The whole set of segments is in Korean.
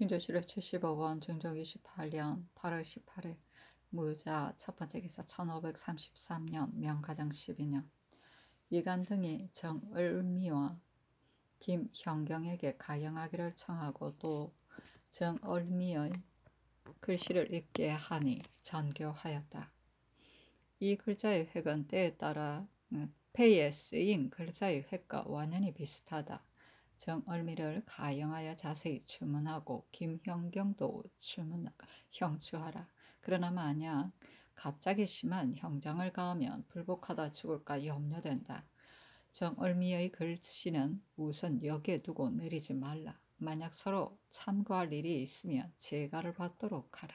증조실록 70억 원, 증조 28년 8월 18일, 무자 첫 번째 기사 1533년, 명가장 12년. 이간 등이 정을미와 김형경에게 가영하기를 청하고 또 정을미의 글씨를 읽게 하니 전교하였다. 이 글자의 획은 때에 따라 폐에 쓰인 글자의 획과 완연히 비슷하다. 정얼미를 가영하여 자세히 주문하고 김형경도 주문 형추하라. 그러나 만약 갑자기 심한 형장을 가하면 불복하다 죽을까 염려된다. 정얼미의 글씨는 우선 여기에 두고 내리지 말라. 만약 서로 참고할 일이 있으면 재가를 받도록 하라.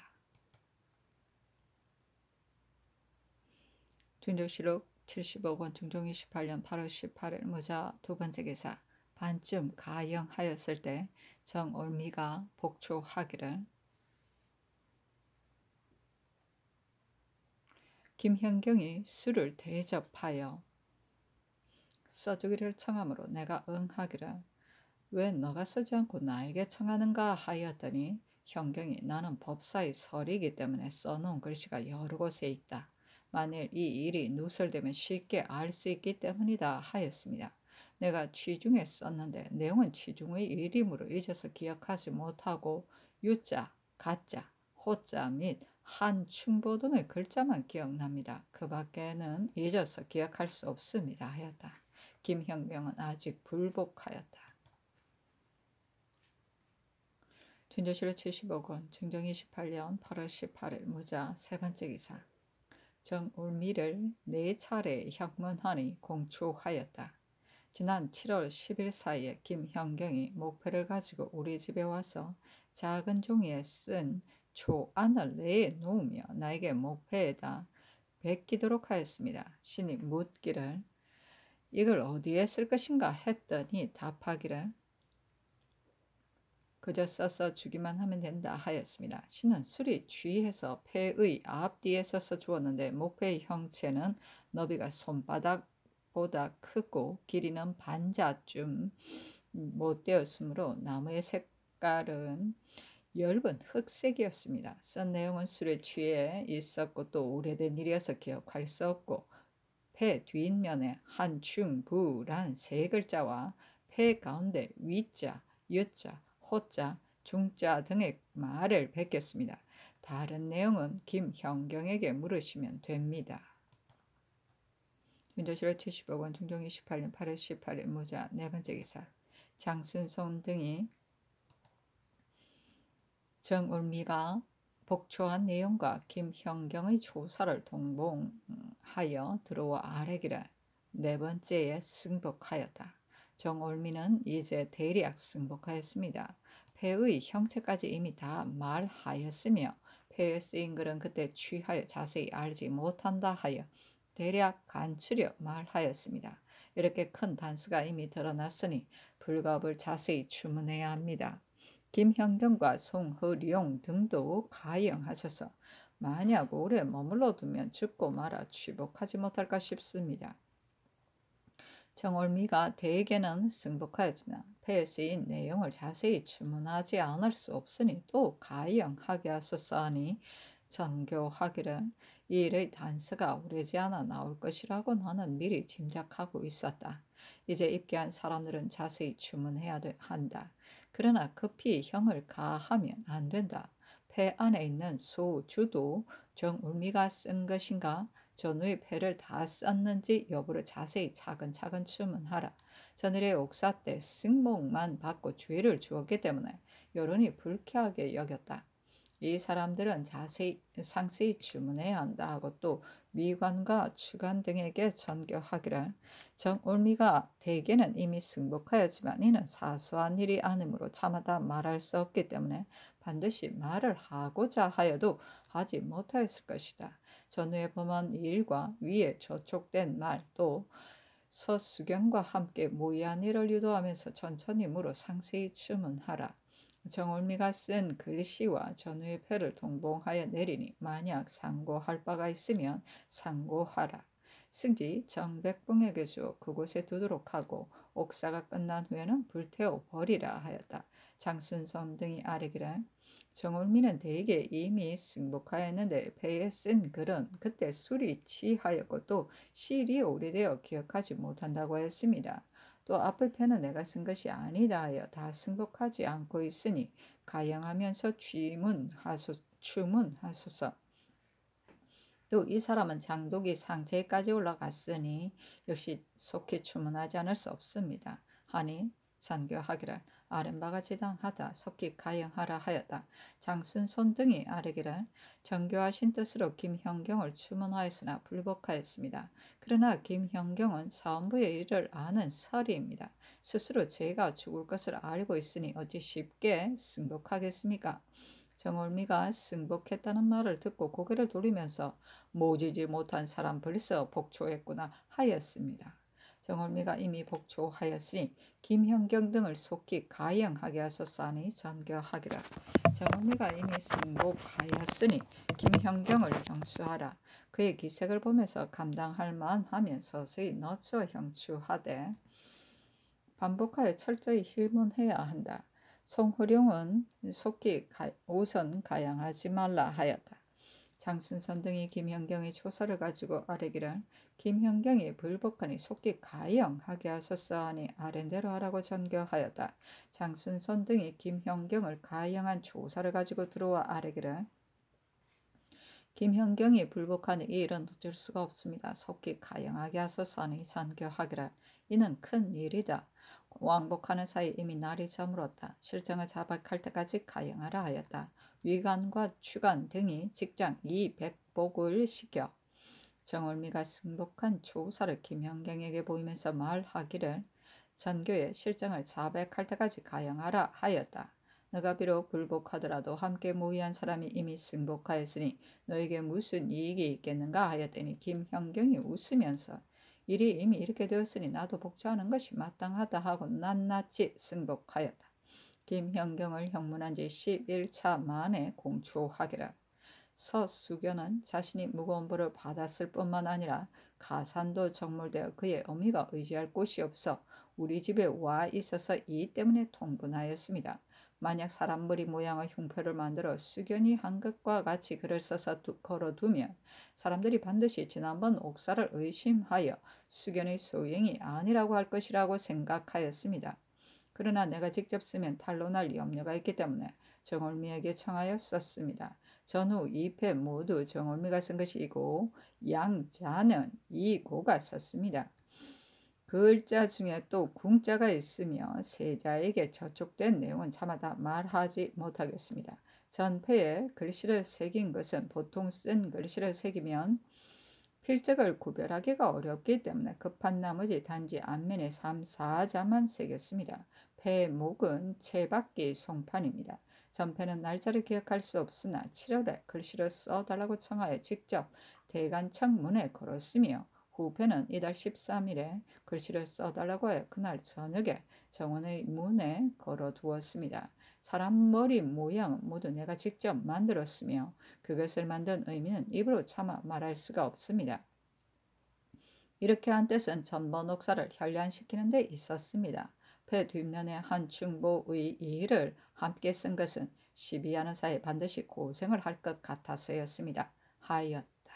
중조실록 75권 중종 28년 8월 18일 무자 두 번째 기사 반쯤 가영하였을 때 정올미가 복초하기를 김현경이 술을 대접하여 써주기를 청하므로 내가 응하기를 왜 너가 쓰지 않고 나에게 청하는가 하였더니 현경이 나는 법사의 설이기 때문에 써놓은 글씨가 여러 곳에 있다. 만일 이 일이 누설되면 쉽게 알 수 있기 때문이다 하였습니다. 내가 취중에 썼는데 내용은 취중의 일임으로 잊어서 기억하지 못하고 유자, 가자, 호자 및 한충보 등의 글자만 기억납니다. 그 밖에는 잊어서 기억할 수 없습니다. 하였다. 김형병은 아직 불복하였다. 준조실 75권, 증정 28년 8월 18일 무자 세 번째 기사 정울미를 네 차례 형문하니 공초하였다. 지난 7월 10일 사이에 김현경이 목표를 가지고 우리 집에 와서 작은 종이에 쓴 초안을 내에 놓으며 나에게 목표에다 베끼도록 하였습니다. 신이 묻기를 이걸 어디에 쓸 것인가 했더니 답하기를 그저 써서 주기만 하면 된다 하였습니다. 신은 술이 취해서 폐의 앞뒤에 써서 주었는데 목표의 형체는 너비가 손바닥 보다 크고 길이는 반자쯤 못 되었으므로 나무의 색깔은 엷은 흑색이었습니다. 쓴 내용은 술에 취해 있었고 또 오래된 일이어서 기억할 수 없고 폐 뒷면에 한충부란 세 글자와 폐 가운데 위자, 유자, 호자, 중자 등의 말을 베꼈습니다. 다른 내용은 김형경에게 물으시면 됩니다. 윤조실 70억 원, 중종 28년 8월 18일 무자 네 번째 기사 장순손 등이 정울미가 복초한 내용과 김형경의 조사를 동봉하여 들어와 아래기를 네 번째에 승복하였다. 정올미는 이제 대략 승복하였습니다. 폐의 형체까지 이미 다 말하였으며 폐에 쓰인 글은 그때 취하여 자세히 알지 못한다 하여 대략 간추려 말하였습니다. 이렇게 큰 단서가 이미 드러났으니 불갑을 자세히 주문해야 합니다. 김현경과 송허룡 등도 가영하셔서 만약 오래 머물러 두면 죽고 말아 취복하지 못할까 싶습니다. 정월미가 대개는 승복하였지만 폐에 쓰인 내용을 자세히 주문하지 않을 수 없으니 또 가영하게 하소서하니 전교하기를 이 일의 단서가 오래지 않아 나올 것이라고 나는 미리 짐작하고 있었다. 이제 입계한 사람들은 자세히 주문해야 한다. 그러나 급히 형을 가하면 안 된다. 폐 안에 있는 소 주도 정울미가 쓴 것인가 전후의 패를 다 썼는지 여부를 자세히 차근차근 주문하라. 전일의 옥사 때 승목만 받고 죄를 주었기 때문에 여론이 불쾌하게 여겼다. 이 사람들은 자세히 상세히 주문해야 한다 하고 또 미관과 주관 등에게 전교하기를 정올미가 대개는 이미 승복하였지만 이는 사소한 일이 아니므로 차마다 말할 수 없기 때문에 반드시 말을 하고자 하여도 하지 못하였을 것이다. 전후에 범한 일과 위에 저촉된 말또 서수경과 함께 모의한 일을 유도하면서 천천히 물어 상세히 추문하라. 정올미가 쓴 글씨와 전후의 표를 동봉하여 내리니 만약 상고할 바가 있으면 상고하라. 승지 정백봉에게 주 그곳에 두도록 하고 옥사가 끝난 후에는 불태워 버리라 하였다. 장순선 등이 아뢰기를 정울미는 대개 이미 승복하였는데 배에 쓴 글은 그때 술이 취하였고 또 실이 오래되어 기억하지 못한다고 했습니다. 또 앞의 편은 내가 쓴 것이 아니다 하여 다 승복하지 않고 있으니 가영하면서 취문 하소, 추문 하소서. 또 이 사람은 장독이 상체까지 올라갔으니 역시 속히 추문하지 않을 수 없습니다. 하니 잔교하기를 아랫바가 지당하다 속히 가영하라 하였다. 장순손 등이 아뢰기를 정교하신 뜻으로 김형경을 추문하였으나 불복하였습니다. 그러나 김형경은 사원부의 일을 아는 설이입니다. 스스로 제가 죽을 것을 알고 있으니 어찌 쉽게 승복하겠습니까? 정월미가 승복했다는 말을 듣고 고개를 돌리면서 모지지 못한 사람 벌써 복초했구나 하였습니다. 정월미가 이미 복초하였으니 김현경 등을 속히 가영하게 하소서니 전교하기라. 정월미가 이미 승복하였으니 김현경을 형수하라. 그의 기색을 보면서 감당할 만하면 서서히 너쳐 형추하되 반복하여 철저히 힐문해야 한다. 송호룡은 속히 가, 우선 가양하지 말라 하였다. 장순선 등이 김현경의 조사를 가지고 아뢰기를 김현경이 불복하니 속히 가영하게 하소서하니 아랜대로 하라고 전교하였다. 장순선 등이 김현경을 가영한 조사를 가지고 들어와 아뢰기를 김현경이 불복하니 이 일은 어쩔 수가 없습니다. 속히 가영하게 하소서하니 전교하기를 이는 큰 일이다. 왕복하는 사이 이미 날이 저물었다. 실정을 자박할 때까지 가영하라 하였다. 위관과 추관 등이 직장 이 백복을 시켜 정월미가 승복한 조사를 김현경에게 보이면서 말하기를 전교의 실정을 자백할 때까지 가영하라 하였다. 너가 비록 불복하더라도 함께 모의한 사람이 이미 승복하였으니 너에게 무슨 이익이 있겠는가 하였더니 김현경이 웃으면서 일이 이미 이렇게 되었으니 나도 복주하는 것이 마땅하다 하고 낱낱이 승복하였다. 김현경을 형문한 지 11차 만에 공초하기라. 서수견은 자신이 무거운 벌을 받았을 뿐만 아니라 가산도 정몰되어 그의 어미가 의지할 곳이 없어 우리 집에 와 있어서 이 때문에 통분하였습니다. 만약 사람 머리 모양의 흉표를 만들어 수견이 한 것과 같이 글을 써서 두, 걸어두면 사람들이 반드시 지난번 옥사를 의심하여 수견의 소행이 아니라고 할 것이라고 생각하였습니다. 그러나 내가 직접 쓰면 탄로날 염려가 있기 때문에 정월미에게 청하여 썼습니다. 전후 2패 모두 정월미가 쓴 것이고 양자는 이고가 썼습니다. 글자 중에 또 궁자가 있으며 세자에게 저촉된 내용은 차마 다 말하지 못하겠습니다. 전패에 글씨를 새긴 것은 보통 쓴 글씨를 새기면 필적을 구별하기가 어렵기 때문에 급한 나머지 단지 앞면에 3, 4자만 새겼습니다. 패목은 채받기 송판입니다. 전패는 날짜를 기억할 수 없으나 7월에 글씨를 써달라고 청하여 직접 대관청 문에 걸었으며 후패는 이달 13일에 글씨를 써달라고 해 그날 저녁에 정원의 문에 걸어두었습니다. 사람 머리 모양은 모두 내가 직접 만들었으며 그것을 만든 의미는 입으로 차마 말할 수가 없습니다. 이렇게 한 뜻은 전번 옥사를 현란시키는 데 있었습니다. 배 뒷면에 한 충보의 이를 함께 쓴 것은 시비하는 사이 반드시 고생을 할 것 같아서였습니다. 하였다.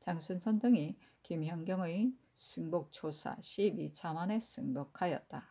장순선 등이 김현경의 승복초사 12차 만에 승복하였다.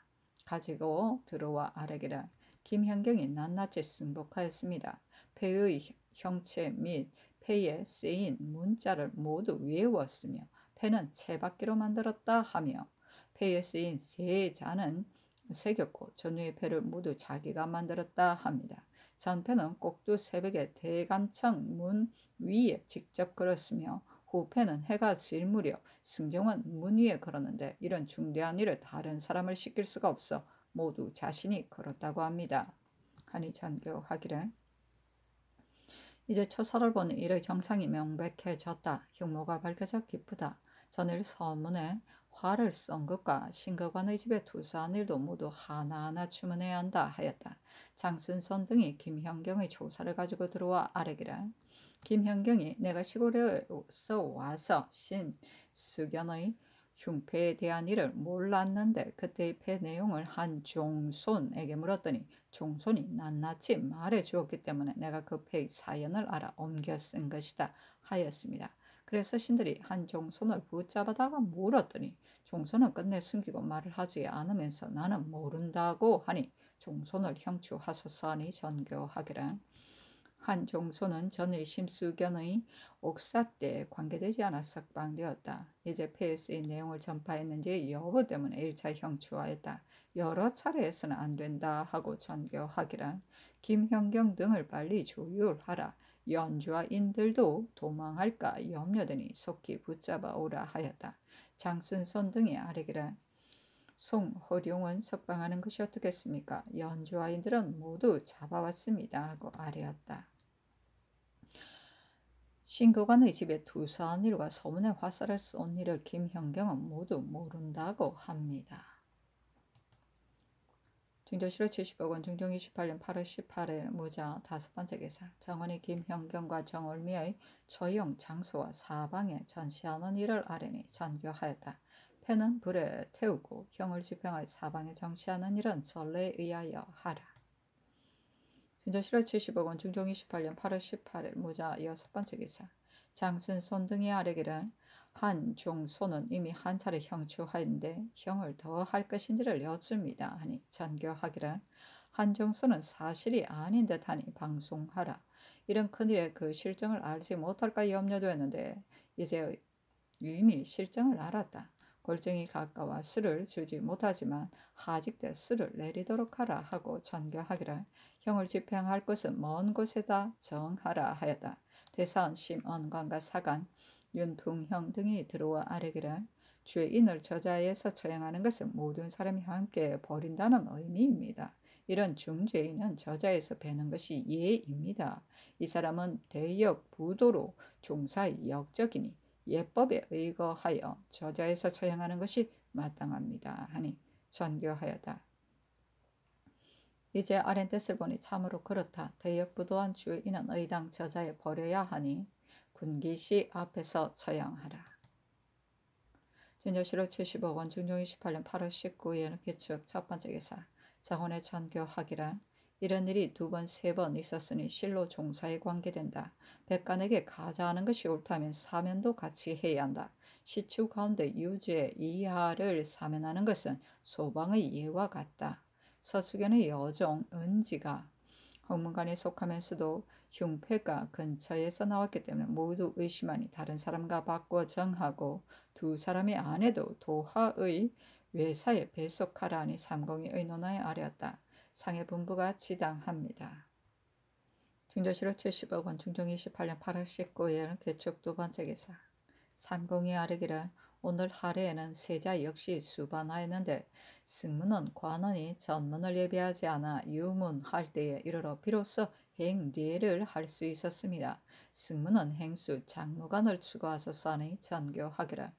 가지고 들어와 아래기를 김현경이 낱낱이 승복하였습니다. 폐의 형체 및 폐에 쓰인 문자를 모두 외웠으며 폐는 채받기로 만들었다 하며 폐에 쓰인 세 자는 새겼고 전후의 폐를 모두 자기가 만들었다 합니다. 전패는 꼭두 새벽에 대관청 문 위에 직접 걸었으며 후패는 해가 질 무렵 승정은 문 위에 걸었는데 이런 중대한 일을 다른 사람을 시킬 수가 없어 모두 자신이 걸었다고 합니다. 하니 전교하기를 이제 초사를 보니 일의 정상이 명백해졌다. 흉모가 밝혀져 기쁘다. 전일 서문에 화를 쏜 것과 신거관의 집에 투사한 일도 모두 하나하나 주문해야 한다 하였다. 장순선 등이 김현경의 조사를 가지고 들어와 아래기를 김현경이 내가 시골에서 와서 신수견의 흉패에 대한 일을 몰랐는데 그때의 패 내용을 한 종손에게 물었더니 종손이 낱낱이 말해 주었기 때문에 내가 그 패의 사연을 알아 옮겨 쓴 것이다 하였습니다. 그래서 신들이 한 종손을 붙잡아다가 물었더니 종손은 끝내 숨기고 말을 하지 않으면서 나는 모른다고 하니 종손을 형추하소서 하니 전교하기를 한 종소는 전일 심수견의 옥사 때 관계되지 않아 석방되었다. 이제 PS의 내용을 전파했는지 여부 때문에 1차 형추하였다. 여러 차례 해서는 안 된다 하고 전교하기란 김형경 등을 빨리 조율하라. 연주와 인들도 도망할까 염려되니 속히 붙잡아 오라 하였다. 장순선 등이 아래기란 송호룡은 석방하는 것이 어떻겠습니까? 연주와인들은 모두 잡아왔습니다. 하고 아뢰었다. 신고관의 집에 두사한 일과 소문에 화살을 쏜 일을 김현경은 모두 모른다고 합니다. 중조실로 70억 원, 중종 28년 8월 18일 무자 다섯 번째 기사 정원이 김현경과 정월미의 처용 장소와 사방에 전시하는 일을 아뢰니 전교하였다. 패는 불에 태우고 형을 집행하여 사방에 정시하는 일은 전례에 의하여 하라. 진저실화 70억 원 중종 28년 8월 18일 무자 여섯 번째 기사 장순 손등이 아래기를 한 종소는 이미 한 차례 형추하였는데 형을 더 할 것인지를 여쭙니다 하니 전교하기를 한 종소는 사실이 아닌 듯하니 방송하라. 이런 큰일에 그 실정을 알지 못할까 염려되었는데 이제 이미 실정을 알았다. 골정이 가까워 술을 주지 못하지만 하직대 술을 내리도록 하라 하고 전교하기를 형을 집행할 것은 먼 곳에다 정하라 하였다. 대사원 심언관과 사관, 윤풍형 등이 들어와 아뢰기를 죄인을 저자에서 처형하는 것은 모든 사람이 함께 버린다는 의미입니다. 이런 중죄인은 저자에서 베는 것이 예입니다. 이 사람은 대역 부도로 종사의 역적이니 예법에 의거하여 저자에서 처형하는 것이 마땅합니다. 하니 전교하였다. 이제 뜻을 보니 참으로 그렇다. 대역부도한 주인은 의당 저자에 버려야 하니 군기시 앞에서 처형하라. 진저시로 70억 원, 중종 28년 8월 19일 기축 첫 번째 기사 장원의 전교하기란 이런 일이 두 번, 세 번 있었으니 실로 종사에 관계된다. 백관에게 가자하는 것이 옳다면 사면도 같이 해야 한다. 시추 가운데 유죄 이하를 사면하는 것은 소방의 예와 같다. 서수견의 여종 은지가 홍문관에 속하면서도 흉패가 근처에서 나왔기 때문에 모두 의심하니 다른 사람과 바꿔 정하고 두 사람의 아내도 도하의 외사에 배속하라니 삼공이 의논하에 아뢰었다. 상해 분부가 지당합니다. 중조실로 70억 원, 중종 28년 8월 19일 개축 두 번째 기사. 삼공이 아르기를 오늘 하루에는 세자 역시 수반하였는데 승문은 관원이 전문을 예비하지 않아 유문할 때에 이르러 비로소 행례를 할 수 있었습니다. 승문은 행수 장무관을 추구하소서니 전교하기를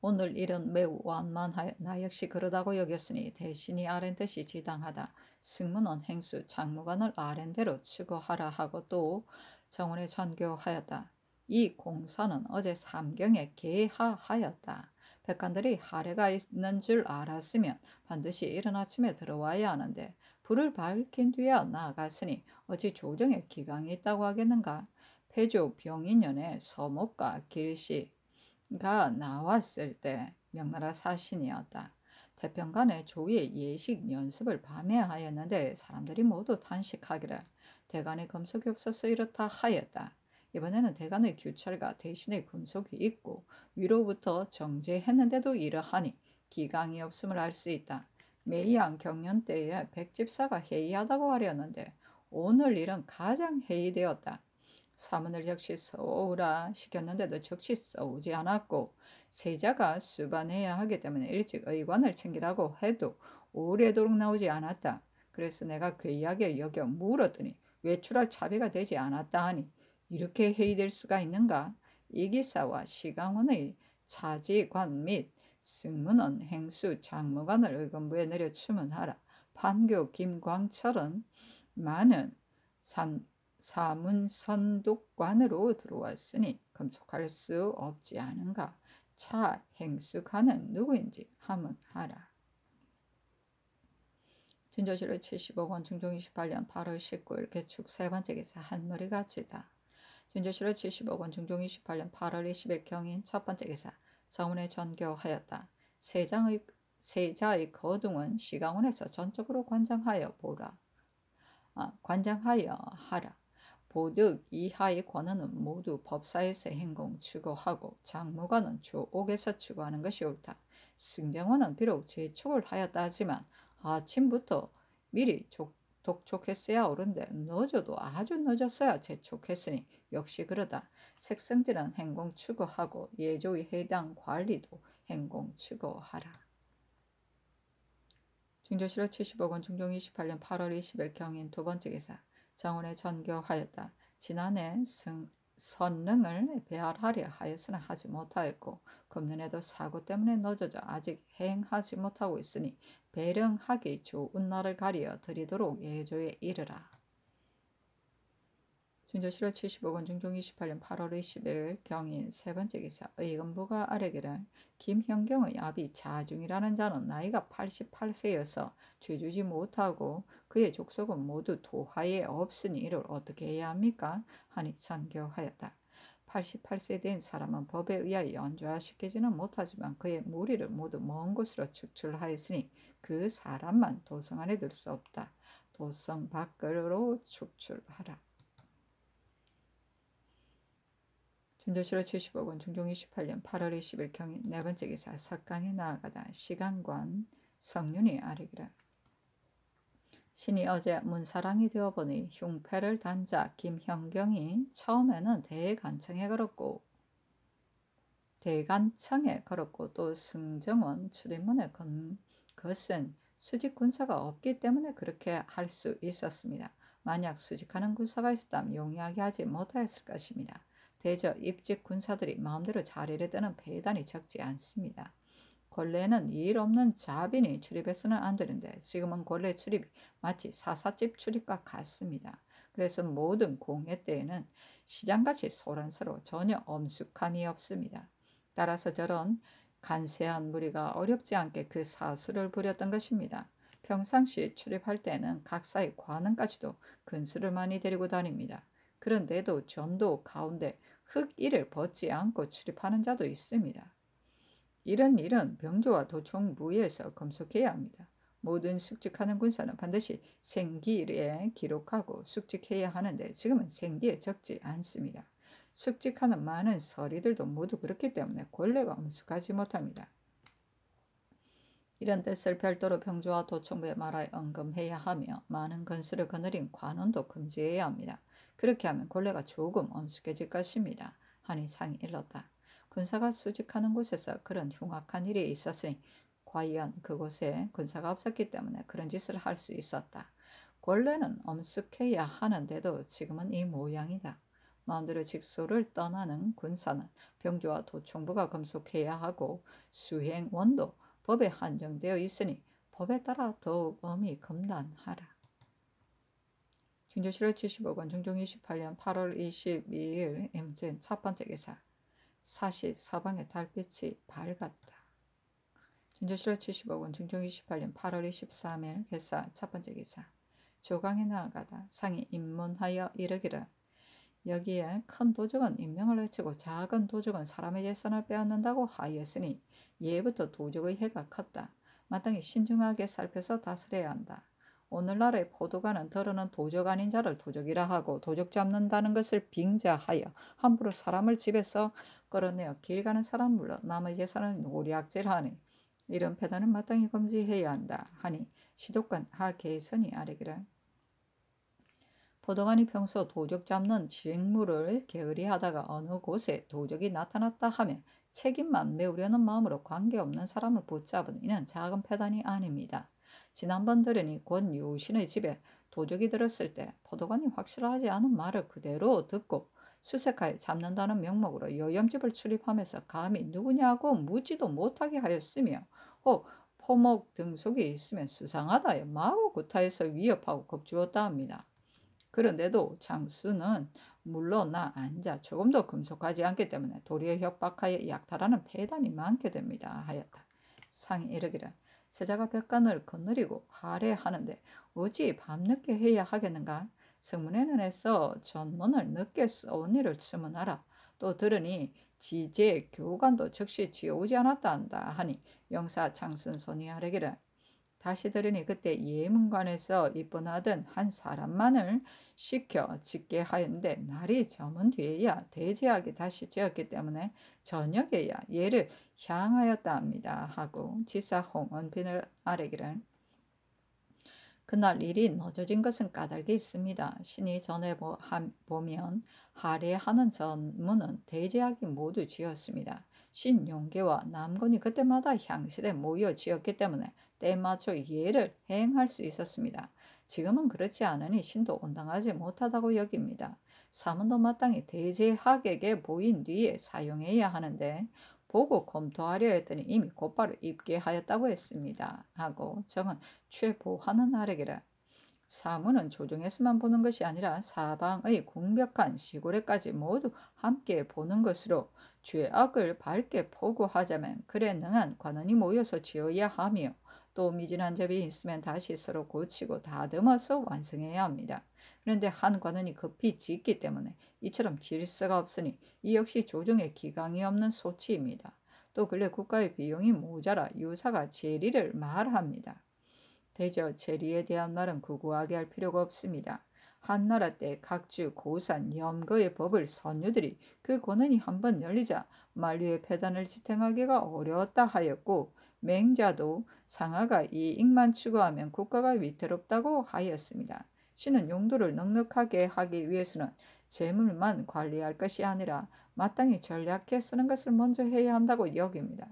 오늘 일은 매우 완만하여 나 역시 그러다고 여겼으니 대신이 아랜 뜻이 지당하다. 승문원 행수 장무관을 아랜대로 추구하라 하고 또 정원에 전교하였다. 이 공사는 어제 삼경에 개하하였다. 백관들이 하례가 있는 줄 알았으면 반드시 이른 아침에 들어와야 하는데 불을 밝힌 뒤에 나아갔으니 어찌 조정에 기강이 있다고 하겠는가? 폐조 병인년에 서목과 길시 가 나왔을 때 명나라 사신이었다. 태평간에 조의 예식 연습을 밤에 하였는데 사람들이 모두 단식하기를 대간의 금속이 없어서 이렇다 하였다. 이번에는 대간의 규철과 대신에 금속이 있고 위로부터 정제했는데도 이러하니 기강이 없음을 알 수 있다. 매양 경연 때에 백집사가 회의하다고 하렸는데 오늘 일은 가장 회의되었다. 사문을 역시 써오라 시켰는데도 즉시 써오지 않았고 세자가 수반해야 하기 때문에 일찍 의관을 챙기라고 해도 오래도록 나오지 않았다. 그래서 내가 괴이하게 여겨 물었더니 외출할 차비가 되지 않았다 하니 이렇게 회의될 수가 있는가? 이기사와 시강원의 차지관 및 승문원 행수 장무관을 의금부에 내려 추문하라. 판교 김광철은 많은 산 사문선독관으로 들어왔으니 금속할 수 없지 않은가. 차 행수가는 누구인지 함흥하라. 진조실의 75권 중종 28년 8월 19일 개축 세 번째 기사 한머리 가치다. 진조실의 75권 중종 28년 8월 20일 경인 첫 번째 기사 정원에 전교하였다. 세장의 세자의 거둥은 시강원에서 전적으로 관장하여 보라. 아, 관장하여 하라. 보득 이하의 권한은 모두 법사에서 행공 추구하고 장무관은 조옥에서 추구하는 것이 옳다. 승정원은 비록 재촉을 하였다 하지만 아침부터 미리 독촉했어야 옳은데 늦어도 아주 늦었어야 재촉했으니 역시 그러다. 색성질은 행공 추구하고 예조의 해당 관리도 행공 추구하라. 중조실로 70억 원 중종 28년 8월 20일 경인 두 번째 기사 정원에 전교하였다. 지난해 승, 선릉을 배알하려 하였으나 하지 못하였고 금년에도 사고 때문에 늦어져 아직 행하지 못하고 있으니 배령하기 좋은 날을 가리어 드리도록 예조에 이르라. 중조실로 75권 중종 28년 8월 20일 경인 세 번째 기사 의금부가 아래기를 김형경의 아비 자중이라는 자는 나이가 88세여서 죄주지 못하고 그의 족속은 모두 도하에 없으니 이를 어떻게 해야 합니까? 하니 찬교하였다. 88세 된 사람은 법에 의하여 연좌시키지는 못하지만 그의 무리를 모두 먼 곳으로 축출하였으니 그 사람만 도성 안에 둘 수 없다. 도성 밖으로 축출하라. 준조실로 75권 중종 28년 8월 20일 경인 네 번째 기사 석강에 나아가다 시간관 성윤이 아래기라. 신이 어제 문사랑이 되어보니 흉패를 단자 김형경이 처음에는 대간청에 걸었고 대간청에 걸었고 또 승정원 출입문에 건 것은 수직 군사가 없기 때문에 그렇게 할 수 있었습니다. 만약 수직하는 군사가 있었다면 용이하게 하지 못하였을 것입니다. 대저 입직 군사들이 마음대로 자리를 뜨는 배단이 적지 않습니다. 권례는 일 없는 자빈이 출입해서는 안 되는데 지금은 권례 출입이 마치 사사집 출입과 같습니다. 그래서 모든 공회 때에는 시장같이 소란스러워 전혀 엄숙함이 없습니다. 따라서 저런 간세한 무리가 어렵지 않게 그 사수를 부렸던 것입니다. 평상시 출입할 때는 각사의 관원까지도 근수를 많이 데리고 다닙니다. 그런데도 전도 가운데 흙일을 벗지 않고 출입하는 자도 있습니다. 이런 일은 병조와 도총무에서 검속해야 합니다. 모든 숙직하는 군사는 반드시 생기에 기록하고 숙직해야 하는데 지금은 생기에 적지 않습니다. 숙직하는 많은 서리들도 모두 그렇기 때문에 권례가 엄숙하지 못합니다. 이런 뜻을 별도로 병조와 도청부에 말하여 언금해야 하며 많은 건수를 거느린 관원도 금지해야 합니다. 그렇게 하면 권례가 조금 엄숙해질 것입니다. 하니 상이 일렀다. 군사가 수직하는 곳에서 그런 흉악한 일이 있었으니 과연 그곳에 군사가 없었기 때문에 그런 짓을 할 수 있었다. 원래는 엄숙해야 하는데도 지금은 이 모양이다. 마음대로 직소를 떠나는 군사는 병조와 도총부가 검속해야 하고 수행원도 법에 한정되어 있으니 법에 따라 더욱 엄히 검단하라. 중조실월 75권 중종 28년 8월 22일 임진 첫 번째 기사 사실 서방의 달빛이 밝았다. 준조실로 75권 중종 28년 8월 23일 개사 첫 번째 기사 조강에 나아가다 상이 입문하여 이르기를 여기에 큰 도적은 인명을 해치고 작은 도적은 사람의 재산을 빼앗는다고 하였으니 예부터 도적의 해가 컸다. 마땅히 신중하게 살펴서 다스려야 한다. 오늘날의 포도가는 더러는 도적 아닌 자를 도적이라 하고 도적 잡는다는 것을 빙자하여 함부로 사람을 집에서 끌어내어 길 가는 사람 물러 남의 재산을 노략질하니? 이런 패단은 마땅히 금지해야 한다. 하니 시독관 하계선이 아래기를. 포도관이 평소 도적 잡는 직무를 게으리하다가 어느 곳에 도적이 나타났다 하면 책임만 메우려는 마음으로 관계없는 사람을 붙잡은 이는 작은 패단이 아닙니다. 지난번 들으니 권유신의 집에 도적이 들었을 때 포도관이 확실하지 않은 말을 그대로 듣고 수색하여 잡는다는 명목으로 여염집을 출입하면서 감히 누구냐고 묻지도 못하게 하였으며 혹 포목 등속이 있으면 수상하다 마구 구타해서 위협하고 겁주었다 합니다. 그런데도 장수는 물러나 앉아 조금도 금속하지 않기 때문에 도리어 협박하여 약탈하는 폐단이 많게 됩니다. 하였다. 상이 이르기를 세자가 백간을 거느리고 할애하는데 어찌 밤늦게 해야 하겠는가? 성문에는 해서 전문을 늦게 써온 일을 츠문하라. 또 들으니 지제 교관도 즉시 지어오지 않았다 한다 하니 영사 장순손이 하르기를 다시 들으니 그때 예문관에서 입번하던 한 사람만을 시켜 짓게 하였는데 날이 저문 뒤에야 대제하게 다시 지었기 때문에 저녁에야 얘를 향하였다 합니다. 하고 지사 홍은빈을 아래기를 그날 일이 늦어진 것은 까닭이 있습니다. 신이 전해 보면 할애하는 전문은 대제하기 모두 지었습니다. 신용계와 남군이 그때마다 향실에 모여 지었기 때문에 때맞춰 예를 행할 수 있었습니다. 지금은 그렇지 않으니 신도 온당하지 못하다고 여깁니다. 사문도 마땅히 대제학에게 보인 뒤에 사용해야 하는데 보고 검토하려 했더니 이미 곧바로 입게 하였다고 했습니다. 하고 정은 최보하는 아래기라. 사문은 조정에서만 보는 것이 아니라 사방의 공벽한 시골에까지 모두 함께 보는 것으로 죄악을 밝게 포고하자면 그래 능한 관원이 모여서 지어야 하며 또 미진한 점이 있으면 다시 서로 고치고 다듬어서 완성해야 합니다. 그런데 한 관원이 급히 짓기 때문에 이처럼 질서가 없으니 이 역시 조정의 기강이 없는 소치입니다. 또 근래 국가의 비용이 모자라 유사가 재리를 말합니다. 대저 재리에 대한 말은 구구하게 할 필요가 없습니다. 한나라 때 각주, 고산, 염거의 법을 선유들이 그 권한이 한번 열리자 만류의 폐단을 지탱하기가 어려웠다 하였고 맹자도 상하가 이익만 추구하면 국가가 위태롭다고 하였습니다. 신은 용도를 넉넉하게 하기 위해서는 재물만 관리할 것이 아니라 마땅히 전략해 쓰는 것을 먼저 해야 한다고 여깁니다.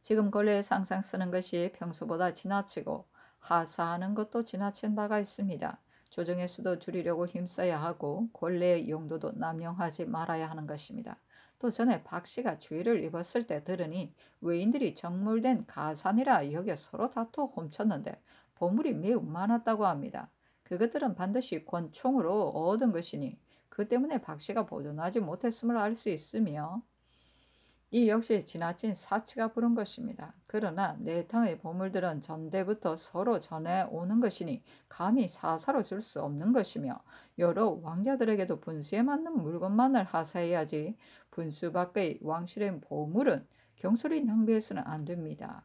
지금 권례에 상상 쓰는 것이 평소보다 지나치고 하사하는 것도 지나친 바가 있습니다. 조정에서도 줄이려고 힘써야 하고 권례의 용도도 남용하지 말아야 하는 것입니다. 또 전에 박 씨가 주의를 입었을 때 들으니 외인들이 정물된 가산이라 여겨 서로 다투 훔쳤는데 보물이 매우 많았다고 합니다. 그것들은 반드시 권총으로 얻은 것이니 그 때문에 박 씨가 보존하지 못했음을 알 수 있으며 이 역시 지나친 사치가 부른 것입니다. 그러나 내탕의 보물들은 전대부터 서로 전해오는 것이니 감히 사사로 줄 수 없는 것이며 여러 왕자들에게도 분수에 맞는 물건만을 하사해야지 분수 밖의 왕실의 보물은 경솔히 낭비해서는 안 됩니다.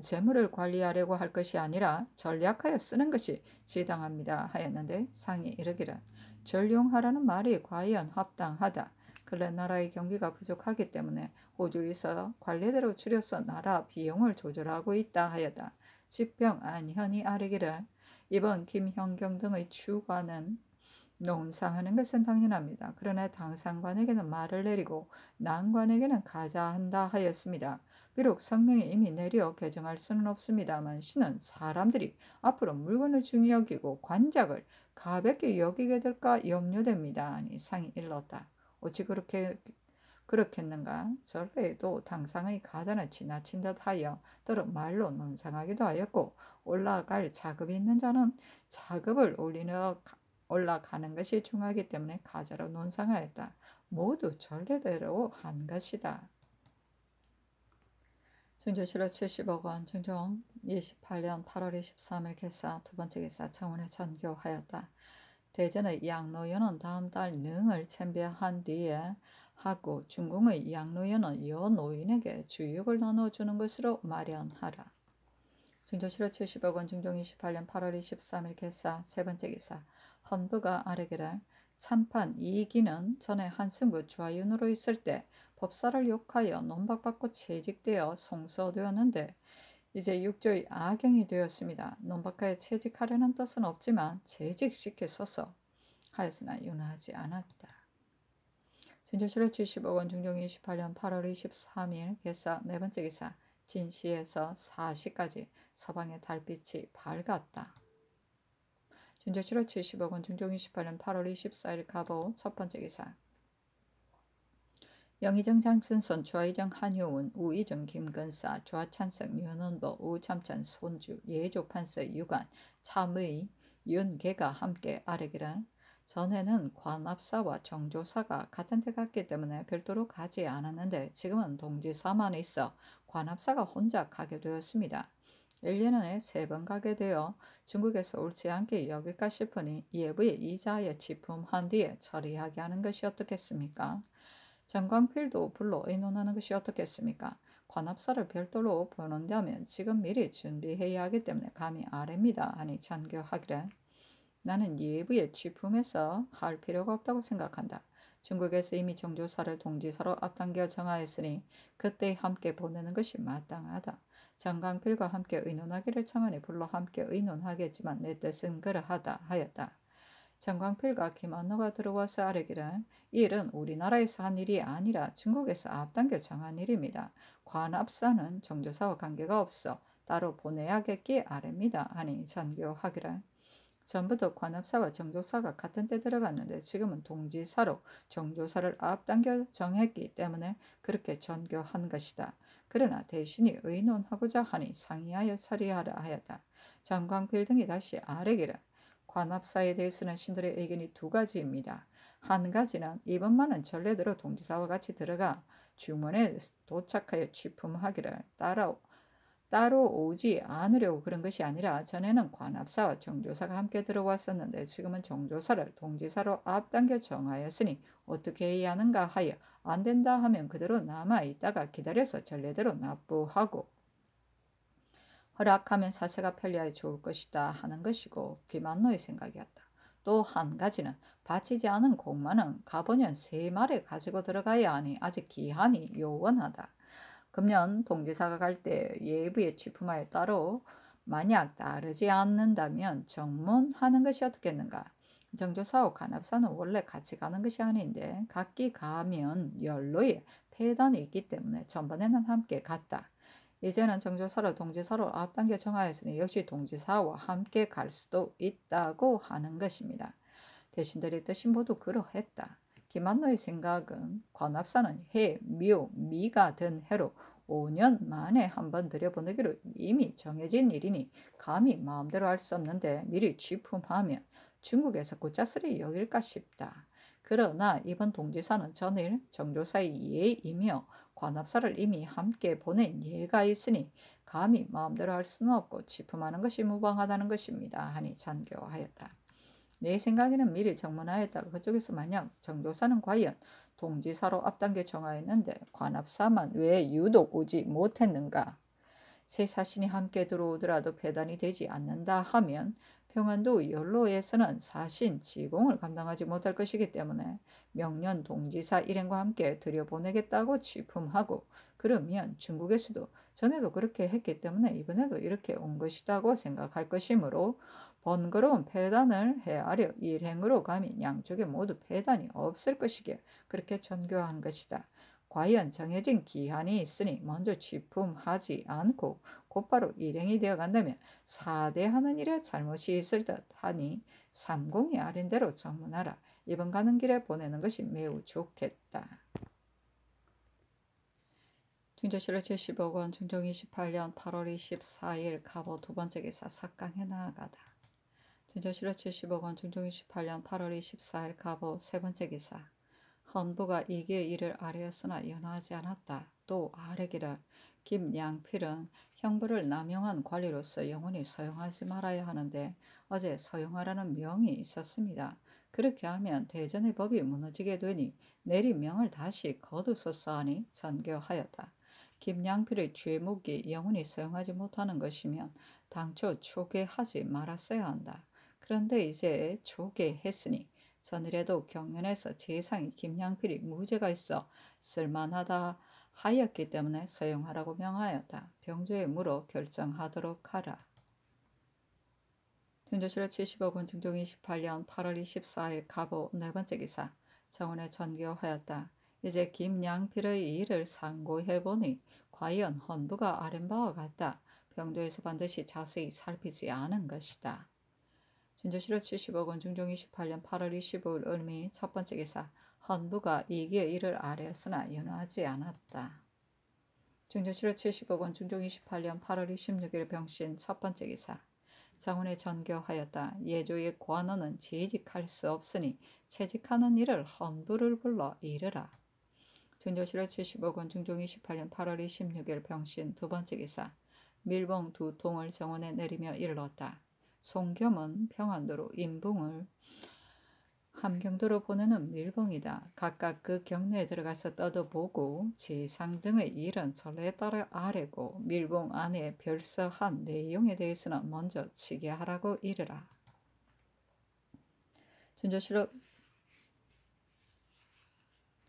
재물을 관리하려고 할 것이 아니라 전략하여 쓰는 것이 지당합니다 하였는데 상이 이르기를 전용하라는 말이 과연 합당하다. 근래 나라의 경기가 부족하기 때문에 호주에서 관례대로 줄여서 나라 비용을 조절하고 있다 하여다. 지평 안현이 아뢰기를 이번 김형경 등의 추관은 농상하는 것은 당연합니다. 그러나 당상관에게는 말을 내리고 난관에게는 가자 한다 하였습니다. 비록 성명이 이미 내려 개정할 수는 없습니다만 신은 사람들이 앞으로 물건을 중히 여기고 관작을 가볍게 여기게 될까 염려됩니다. 아니 상이 일렀다. 어찌 그렇게 그렇겠는가? 전례에도 당상의 가자는 지나친 듯하여 들어 말로 논상하기도 하였고 올라갈 자급이 있는 자는 자급을 올리려 올라가는 것이 중요하기 때문에 가자로 논상하였다. 모두 전례대로 한 것이다. 증조실로 70억 원, 증종 28년 8월 23일 개사 두 번째 개사 청원에 전교하였다. 대전의 양로연은 다음 달 능을 챔비한 뒤에 하고 중궁의 양로연은 여 노인에게 주육을 나눠주는 것으로 마련하라. 증조실로 70억 원, 증종 28년 8월 23일 개사 세 번째 기사 헌부가 아르기를 참판 이기는 전에 한승구 좌윤으로 있을 때 법사를 욕하여 논박받고 채직되어 송서되었는데 이제 육조의 악영이 되었습니다. 논박하에 채직하려는 뜻은 없지만 채직시켰소서 하였으나 윤하지 않았다. 진조실의 70억 원 중종 28년 8월 23일 개사 네 번째 기사 진시에서 4시까지 서방의 달빛이 밝았다. 진조실의 70억 원 중종 28년 8월 24일 가보 첫 번째 기사 영의정 장순선, 좌의정 한효운, 우의정 김근사, 좌찬석 윤원보, 우참찬 손주, 예조판서 유관, 참의, 윤계가 함께 아르기란 전에는 관합사와 정조사가 같은 데 갔기 때문에 별도로 가지 않았는데 지금은 동지사만 있어 관합사가 혼자 가게 되었습니다. 1년에 세 번 가게 되어 중국에서 옳지 않게 여길까 싶으니 예부의 이자에 지품한 뒤에 처리하게 하는 것이 어떻겠습니까? 정광필도 불러 의논하는 것이 어떻겠습니까? 관합사를 별도로 보낸다면 지금 미리 준비해야 하기 때문에 감히 아래입니다 하니 잔교하기를 나는 예부의 취품에서 할 필요가 없다고 생각한다. 중국에서 이미 정조사를 동지사로 앞당겨 정하였으니 그때 함께 보내는 것이 마땅하다. 정강필과 함께 의논하기를 청하니 불러 함께 의논하겠지만 내 뜻은 그러하다 하였다. 정광필과 김한노가 들어와서 아뢰기를 이 일은 우리나라에서 한 일이 아니라 중국에서 앞당겨 정한 일입니다. 관합사는 정조사와 관계가 없어 따로 보내야겠기 아랍니다. 하니 전교하기를 전부터 관합사와 정조사가 같은 때 들어갔는데 지금은 동지사로 정조사를 앞당겨 정했기 때문에 그렇게 전교한 것이다. 그러나 대신이 의논하고자 하니 상의하여 처리하라 하였다. 장광필 등이 다시 아뢰기를 관합사에 대해서는 신들의 의견이 두 가지입니다. 한 가지는 이번만은 전례대로 동지사와 같이 들어가 주문에 도착하여 취품하기를 따라 따로 오지 않으려고 그런 것이 아니라 전에는 관합사와 정조사가 함께 들어왔었는데 지금은 정조사를 동지사로 앞당겨 정하였으니 어떻게 해야 하는가 하여 안 된다 하면 그대로 남아 있다가 기다려서 전례대로 납부하고 허락하면 사세가 편리하여 좋을 것이다 하는 것이고 김한노의 생각이었다. 또 한 가지는 바치지 않은 공만은 가보년 세 마리 가지고 들어가야 하니 아직 기한이 요원하다. 금년 동지사가 갈 때 예부에 취품하여 따로 만약 따르지 않는다면 정문하는 것이 어떻겠는가? 정조사와 간합사는 원래 같이 가는 것이 아닌데 각기 가면 연로에 폐단이 있기 때문에 전번에는 함께 갔다. 이제는 정조사로 동지사로 앞당겨 정하였으니 역시 동지사와 함께 갈 수도 있다고 하는 것입니다. 대신들의 뜻이 모두 그러했다. 김한노의 생각은 관합사는 해, 묘, 미가 든 해로 5년 만에 한 번 들여보내기로 이미 정해진 일이니 감히 마음대로 할 수 없는데 미리 취품하면 중국에서 고짜스리 여길까 싶다. 그러나 이번 동지사는 전일 정조사의 예이며 관합사를 이미 함께 보낸 예가 있으니 감히 마음대로 할 수는 없고 취품하는 것이 무방하다는 것입니다. 하니 잔교하였다. 내 생각에는 미리 정문하였다가 그쪽에서 만약 정조사는 과연 동지사로 앞당겨 정하였는데 관합사만 왜 유독 오지 못했는가? 세 사신이 함께 들어오더라도 배단이 되지 않는다 하면 평안도 연로에서는 사신 지공을 감당하지 못할 것이기 때문에 명년 동지사 일행과 함께 들여보내겠다고 취품하고 그러면 중국에서도 전에도 그렇게 했기 때문에 이번에도 이렇게 온 것이라고 생각할 것이므로 번거로운 폐단을 헤아려 일행으로 가면 양쪽에 모두 폐단이 없을 것이기에 그렇게 전교한 것이다. 과연 정해진 기한이 있으니 먼저 취품하지 않고 곧바로 일행이 되어 간다면 사대하는 일에 잘못이 있을 듯 하니 삼공이 아린 대로 정문하라. 이번 가는 길에 보내는 것이 매우 좋겠다. 70억 원, 중종 28년 8월 24일 갑오 두 번째 기사 삭강해 나아가다. 중조실로 70억 원, 중종 28년 8월 24일 갑오 세 번째 기사 헌부가 이기의 일을 아뢰었으나 연호하지 않았다. 또 아뢰기를 김양필은 형부를 남용한 관리로서 영원히 서용하지 말아야 하는데 어제 서용하라는 명이 있었습니다. 그렇게 하면 대전의 법이 무너지게 되니 내리 명을 다시 거두소서 하니 전교하였다. 김양필의 죄목이 영원히 서용하지 못하는 것이면 당초 초계하지 말았어야 한다. 그런데 이제 초계했으니 전일에도 경연에서 재상이 김양필이 무죄가 있어 쓸만하다 하였기 때문에 서용하라고 명하였다. 병조에 물어 결정하도록 하라. 등조실로 70억 원 증종 28년 8월 24일 가보 네 번째 기사 정원에 전교하였다. 이제 김양필의 일을 상고해보니 과연 헌부가 아랜바와 같다. 병도에서 반드시 자세히 살피지 않은 것이다. 준조실로 70억 원 중종 28년 8월 25일 을미 첫 번째 기사 헌부가 이기의 일을 아뢰었으나 연호하지 않았다. 중조실로 70억 원 중종 28년 8월 26일 병신 첫 번째 기사 장원에 전교하였다. 예조의 관원은 재직할 수 없으니 채직하는 일을 헌부를 불러 이르라. 준조실의 75권 중종 28년 8월 26일 병신 두 번째 기사 밀봉 두 통을 정원에 내리며 일렀다. 송겸은 평안도로 인붕을 함경도로 보내는 밀봉이다. 각각 그 경내에 들어가서 떠도보고 지상 등의 일은 전례에 따라 아래고 밀봉 안에 별서한 내용에 대해서는 먼저 치게 하라고 이르라. 준조실록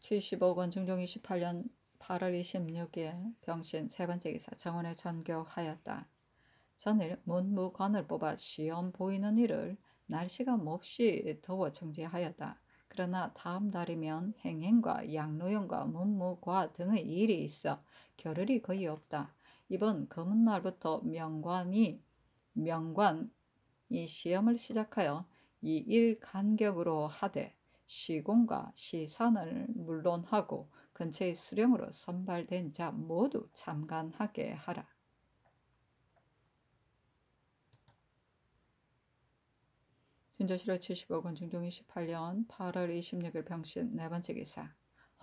75권 중종 28년 8월 26일 병신 세 번째 기사 정원에 전교하였다. 전일 문무관을 뽑아 시험 보이는 일을 날씨가 몹시 더워 정지하였다. 그러나 다음 달이면 행행과 양로용과 문무과 등의 일이 있어 겨를이 거의 없다. 이번 검은 날부터 명관이 명관 이 시험을 시작하여 이 일 간격으로 하되 시공과 시산을 물론하고 근처의 수령으로 선발된 자 모두 참관하게 하라. 진조실호 75권 중종 28년 8월 26일 병신 네 번째 기사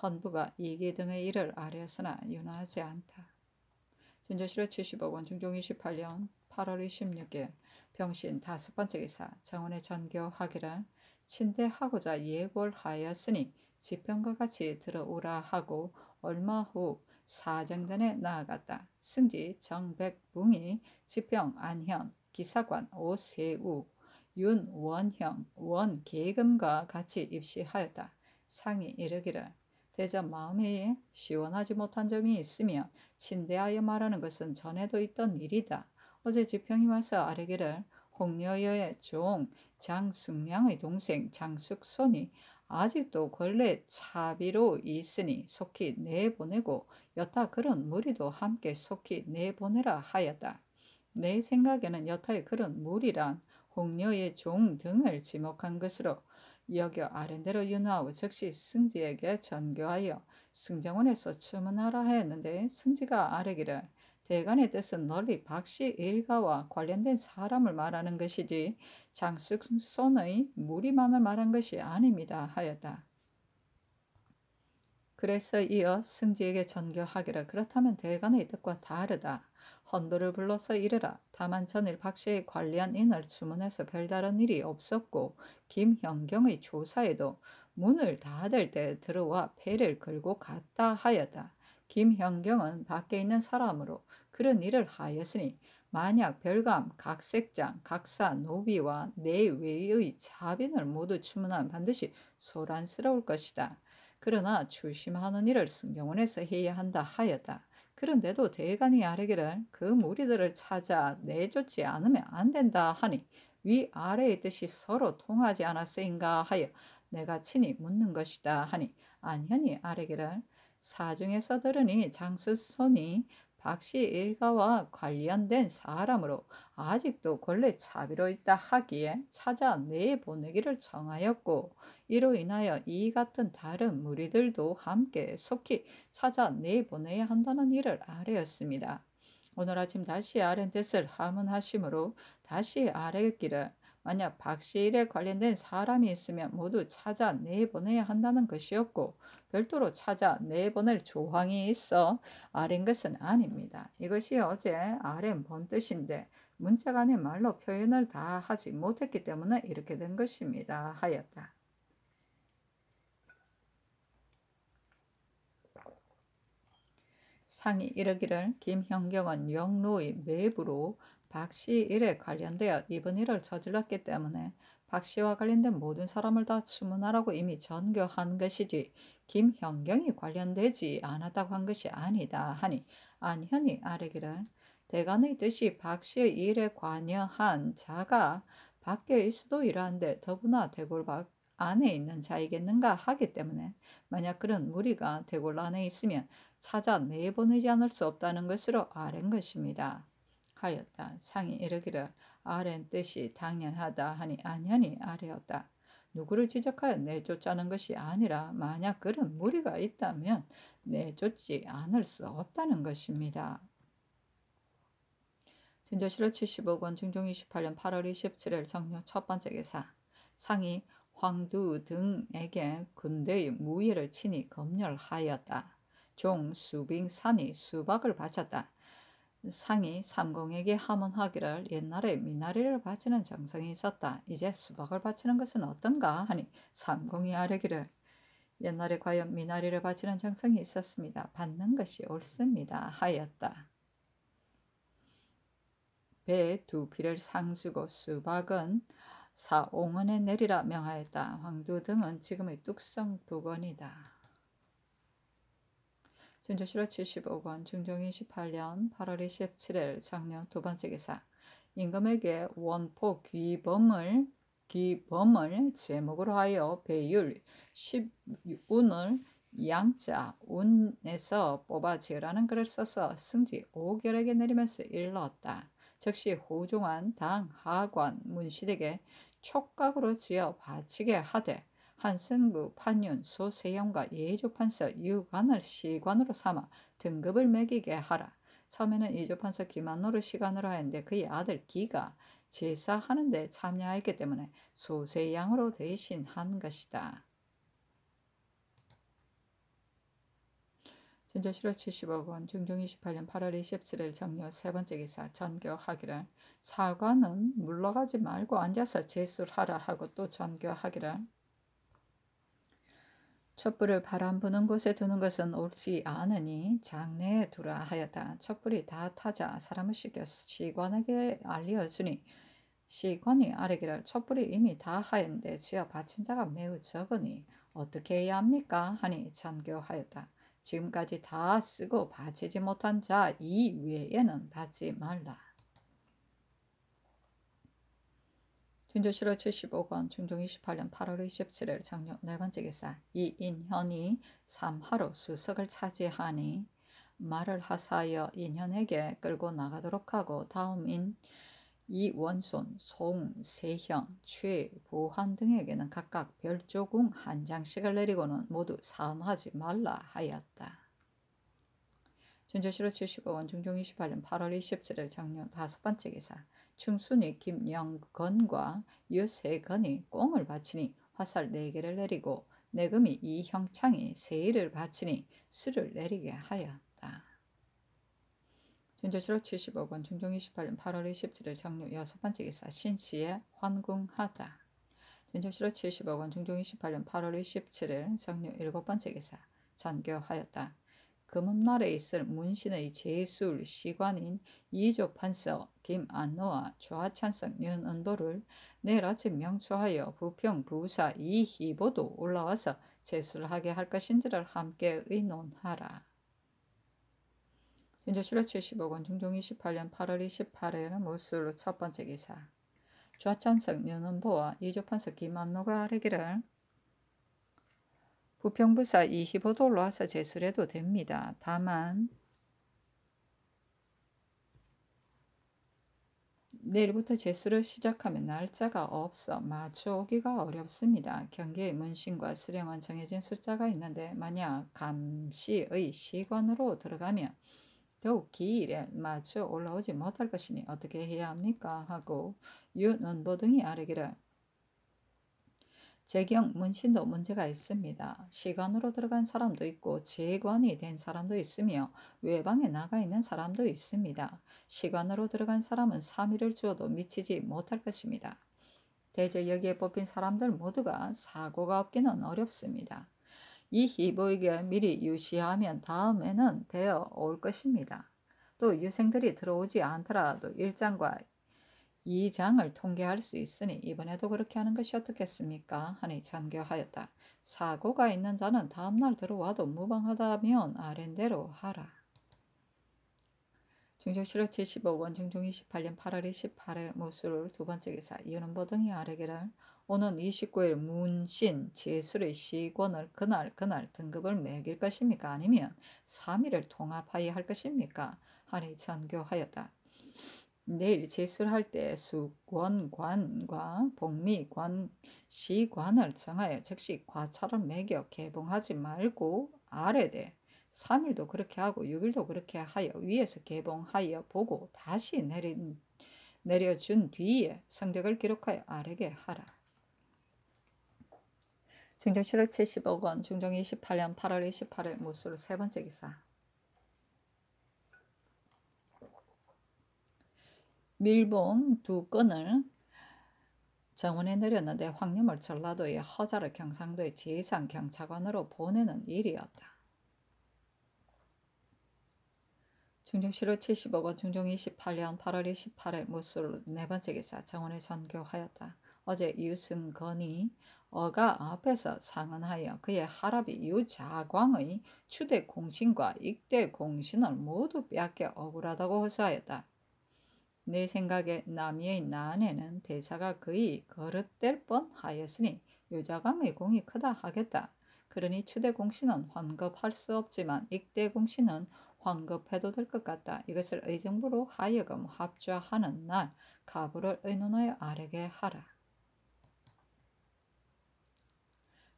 헌부가 이기 등의 일을 아뢰었으나 윤하지 않다. 진조실호 75권 중종 28년 8월 26일 병신 다섯 번째 기사 정원의 전교하기를 친대하고자 예고를 하였으니 지평과 같이 들어오라 하고 얼마 후 사정전에 나아갔다. 승지 정백붕이 지평 안현 기사관 오세우 윤원형, 원계금과 같이 입시하였다. 상이 이르기를 대저 마음에 시원하지 못한 점이 있으면 친대하여 말하는 것은 전에도 있던 일이다. 어제 지평이 와서 아뢰기를 홍여여의 종 장승량의 동생 장숙손이 아직도 권례 차비로 있으니 속히 내보내고 여타 그런 무리도 함께 속히 내보내라 하였다. 내 생각에는 여타의 그런 무리란 홍녀의 종 등을 지목한 것으로 여겨 아랜대로 윤하고 즉시 승지에게 전교하여 승정원에서 추문하라 하였는데 승지가 아뢰기를 대간의 뜻은 널리 박씨 일가와 관련된 사람을 말하는 것이지 장숙손의 무리만을 말한 것이 아닙니다 하였다. 그래서 이어 승지에게 전교하기를 그렇다면 대간의 뜻과 다르다. 헌부를 불러서 이르라. 다만 전일 박씨에 관리한 인을 주문해서 별다른 일이 없었고 김현경의 조사에도 문을 닫을 때 들어와 배를 걸고 갔다 하였다. 김현경은 밖에 있는 사람으로 그런 일을 하였으니 만약 별감, 각색장, 각사, 노비와 내외의 자빈을 모두 주문하면 반드시 소란스러울 것이다. 그러나 조심하는 일을 승정원에서 해야 한다 하였다. 그런데도 대간이 아뢰기를 그 무리들을 찾아 내쫓지 않으면 안 된다 하니 위 아래의 뜻이 서로 통하지 않았으인가 하여 내가 친히 묻는 것이다 하니 안현이 아뢰기를 사중에서 들으니 장수손이 박씨 일가와 관련된 사람으로 아직도 권례 차비로 있다 하기에 찾아 내보내기를 정하였고 이로 인하여 이 같은 다른 무리들도 함께 속히 찾아 내보내야 한다는 일을 아뢰었습니다. 오늘 아침 다시 뜻을 하문하심으로 다시 아뢰기를 만약 박씨 일에 관련된 사람이 있으면 모두 찾아 내보내야 한다는 것이었고 별도로 찾아 내보낼 조항이 있어 아랜 것은 아닙니다. 이것이 어제 아랜 본 뜻인데 문자 간의 말로 표현을 다 하지 못했기 때문에 이렇게 된 것입니다. 하였다. 상이 이르기를 김형경은 영로의 매부로 박씨 일에 관련되어 이번 일을 저질렀기 때문에 박씨와 관련된 모든 사람을 다 추문하라고 이미 전교한 것이지 김형경이 관련되지 않았다고 한 것이 아니다 하니 안현이 아뢰기를 대간의 뜻이 박 씨의 일에 관여한 자가 밖에 있어도 이러한데 더구나 대골박 안에 있는 자이겠는가 하기 때문에 만약 그런 무리가 대골 안에 있으면 찾아 내보내지 않을 수 없다는 것으로 아랜 것입니다. 하였다. 상이 이르기를 아랜 뜻이 당연하다 하니 안현이 아뢰었다. 누구를 지적하여 내쫓자는 것이 아니라 만약 그런 무리가 있다면 내쫓지 않을 수 없다는 것입니다. 진조실로 70억 원, 중종 28년 8월 27일 정료 첫 번째 기사. 상이 황두 등에게 군대의 무예를 친히 검열하였다. 종 수빙산이 수박을 바쳤다. 상이 삼공에게 하문하기를 옛날에 미나리를 바치는 정성이 있었다. 이제 수박을 바치는 것은 어떤가 하니 삼공이 아뢰기를 옛날에 과연 미나리를 바치는 정성이 있었습니다. 받는 것이 옳습니다. 하였다. 배에 두 피를 상주고 수박은 사옹원에 내리라 명하였다. 황두 등은 지금의 뚝성 부건이다. 준조실로 75권 중종 28년 8월 27일 작년 두 번째 기사 임금에게 원포 귀범을 귀범을 제목으로 하여 배율 10운을 양자 운에서 뽑아 지으라는 글을 써서 승지 5결에게 내리면서 일렀다. 즉시 호종한 당 하관 문시댁에 촉각으로 지어 바치게 하되 한승부 판윤 소세영과 예조판서 유관을 시관으로 삼아 등급을 매기게 하라. 처음에는 이조판서 김한노를 시관으로 하였는데 그의 아들 기가 제사하는 데 참여했기 때문에 소세양으로 대신한 것이다. 전조실로 70억 원, 중종 28년 8월 27일 정료 세 번째 기사 전교하기를 사관은 물러가지 말고 앉아서 제술하라 하고 또 전교하기를 촛불을 바람 부는 곳에 두는 것은 옳지 않으니 장내에 두라 하였다. 촛불이 다 타자 사람을 시켜 시관에게 알려주니 시관이 아뢰기를 촛불이 이미 다 하였는데 지어 바친 자가 매우 적으니 어떻게 해야 합니까? 하니 찬교하였다. 지금까지 다 쓰고 바치지 못한 자 이 외에는 받지 말라. 진조실로 75권 중종 28년 8월 27일 장료 네 번째 기사 이인현이 삼하로 수석을 차지하니 말을 하사하여 인현에게 끌고 나가도록 하고 다음인 이원손, 송, 세형, 최, 보환 등에게는 각각 별조궁 한 장씩을 내리고는 모두 사하지 말라 하였다. 준조실로 75원 중종 28년 8월 27일 장료 다섯 번째 기사 충순이 김영건과 유세건이 꽁을 바치니 화살 4개를 내리고 내금이 이형창이 세일을 바치니 수를 내리게 하였 다. 전조실로 75권 중종 28년 8월 27일 정료 여섯 번째 기사 신씨의 환궁하다. 전조실로 75권 중종 28년 8월 27일 정료 일곱 번째 기사 전교하였다. 금음날에 있을 문신의 제술 시관인 이조 판서 김안노와 조하찬성 윤은보를 내일 아침 명초하여 부평 부사 이희보도 올라와서 제술하게 할 것인지를 함께 의논하라. 진조실로 75권 중종 28년 8월 28일 모술로 첫 번째 기사 좌찬석 윤은보와 이조판석 김안노가 아뢰기를 부평부사 이희보도 올라와서 제술해도 됩니다. 다만 내일부터 제수를 시작하면 날짜가 없어 맞춰오기가 어렵습니다. 경계의 문신과 수령은 정해진 숫자가 있는데 만약 감시의 시관으로 들어가면 더욱 기일에 맞춰 올라오지 못할 것이니 어떻게 해야 합니까? 하고 윤은보 등이 아뢰기를 재경 문신도 문제가 있습니다. 시관으로 들어간 사람도 있고 재관이 된 사람도 있으며 외방에 나가 있는 사람도 있습니다. 시관으로 들어간 사람은 3일을 주어도 미치지 못할 것입니다. 대저 여기에 뽑힌 사람들 모두가 사고가 없기는 어렵습니다. 이 희보에게 미리 유시하면 다음에는 되어 올 것입니다. 또 유생들이 들어오지 않더라도 일장과 이 장을 통계할 수 있으니 이번에도 그렇게 하는 것이 어떻겠습니까? 하니 잔교하였다. 사고가 있는 자는 다음날 들어와도 무방하다면 아랜대로 하라. 중종실록 75권 중종 28년 8월 28일 모술 두 번째 기사 이윤보 등이 아래기를 오는 29일 문신 제술의 시권을 그날 그날 등급을 매길 것입니까? 아니면 3일을 통합하여 할 것입니까? 하니 전교하였다. 내일 제술할 때 수권관과 복미관, 시관을 정하여 즉시 과차를 매겨 개봉하지 말고 아래되 3일도 그렇게 하고 6일도 그렇게 하여 위에서 개봉하여 보고 다시 내린 내려준 뒤에 성적을 기록하여 아래게 하라. 중정실력 70억 원, 중정 28년 8월 28일 무술 세 번째 기사. 밀봉 두 건을 정원에 내렸는데 황림을 전라도의 허자를 경상도의 제상 경찰관으로 보내는 일이었다. 중정시로 70억 원, 중정 28년 8월 28일 무술 네 번째 기사 정원에 전교하였다. 어제 유승건이 어가 앞에서 상언하여 그의 하랍이 유자광의 추대 공신과 익대 공신을 모두 빼앗겨 억울하다고 호소하였다. 내 생각에 남이의 난에는 대사가 거의 거릇될 뻔하였으니 유자광의 공이 크다 하겠다. 그러니 추대 공신은 환급할 수 없지만 익대 공신은 환급해도 될 것 같다. 이것을 의정부로 하여금 합주하는 날 가부를 의논하여 아래게 하라.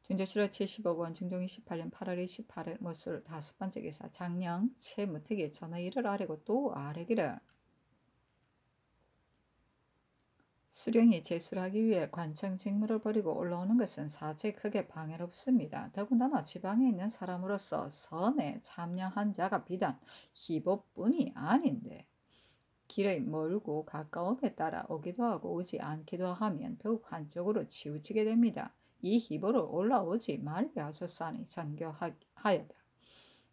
중조실로 70억 원, 중종 28년 8월 28일 모술 다섯 번째 기사 장령 최무택이 전하 이를 아래고 또 아래기를 수령이 제술하기 위해 관청 직무를 벌이고 올라오는 것은 사체 크게 방해롭습니다. 더군다나 지방에 있는 사람으로서 선에 참여한 자가 비단 희보뿐이 아닌데 길의 멀고 가까움에 따라 오기도 하고 오지 않기도 하면 더욱 한쪽으로 치우치게 됩니다. 이 희보로 올라오지 말게 하소서니 전교하여다.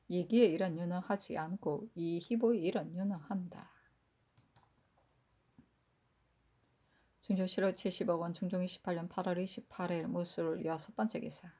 이기에 이런 유능하지 않고 이 희보에 이런 유능한다. 중조실로 70억 원, 중종 28년 8월 28일 무술 여섯 번째 기사.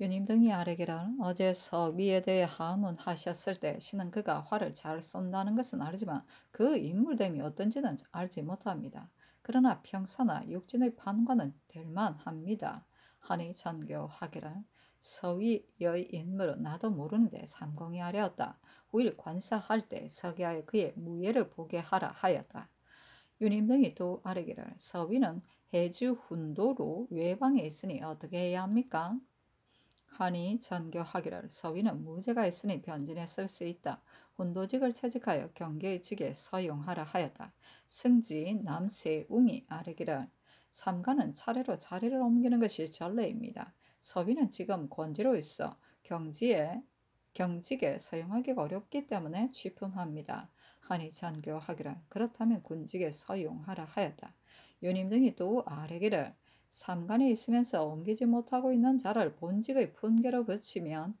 유님 등이 아래기란 어제 서위에 대해 하문하셨을 때 신은 그가 화를 잘 쏜다는 것은 알지만 그 인물됨이 어떤지는 알지 못합니다. 그러나 평사나 육진의 판관은 될만합니다. 하니 전교하기를 서위의 인물은 나도 모르는데 삼공이 아래었다. 후일 관사할 때 서기하여 그의 무예를 보게 하라 하였다. 유님 등이 또 아뢰기를 서위는 해주 훈도로 외방에 있으니 어떻게 해야 합니까? 하니 전교하기를 서위는 무죄가 있으니 변진했을 수 있다. 훈도직을 채직하여 경계의 직에 서용하라 하였다. 승지 남세웅이 아뢰기를 삼가는 차례로 자리를 옮기는 것이 전례입니다. 서위는 지금 권지로 있어 경지에 경직에 서용하기가 어렵기 때문에 취품합니다. 하니 전교하기를 그렇다면 군직에 서용하라 하였다. 유님 등이 또 아래기를 삼간에 있으면서 옮기지 못하고 있는 자를 본직의 품계로 붙이면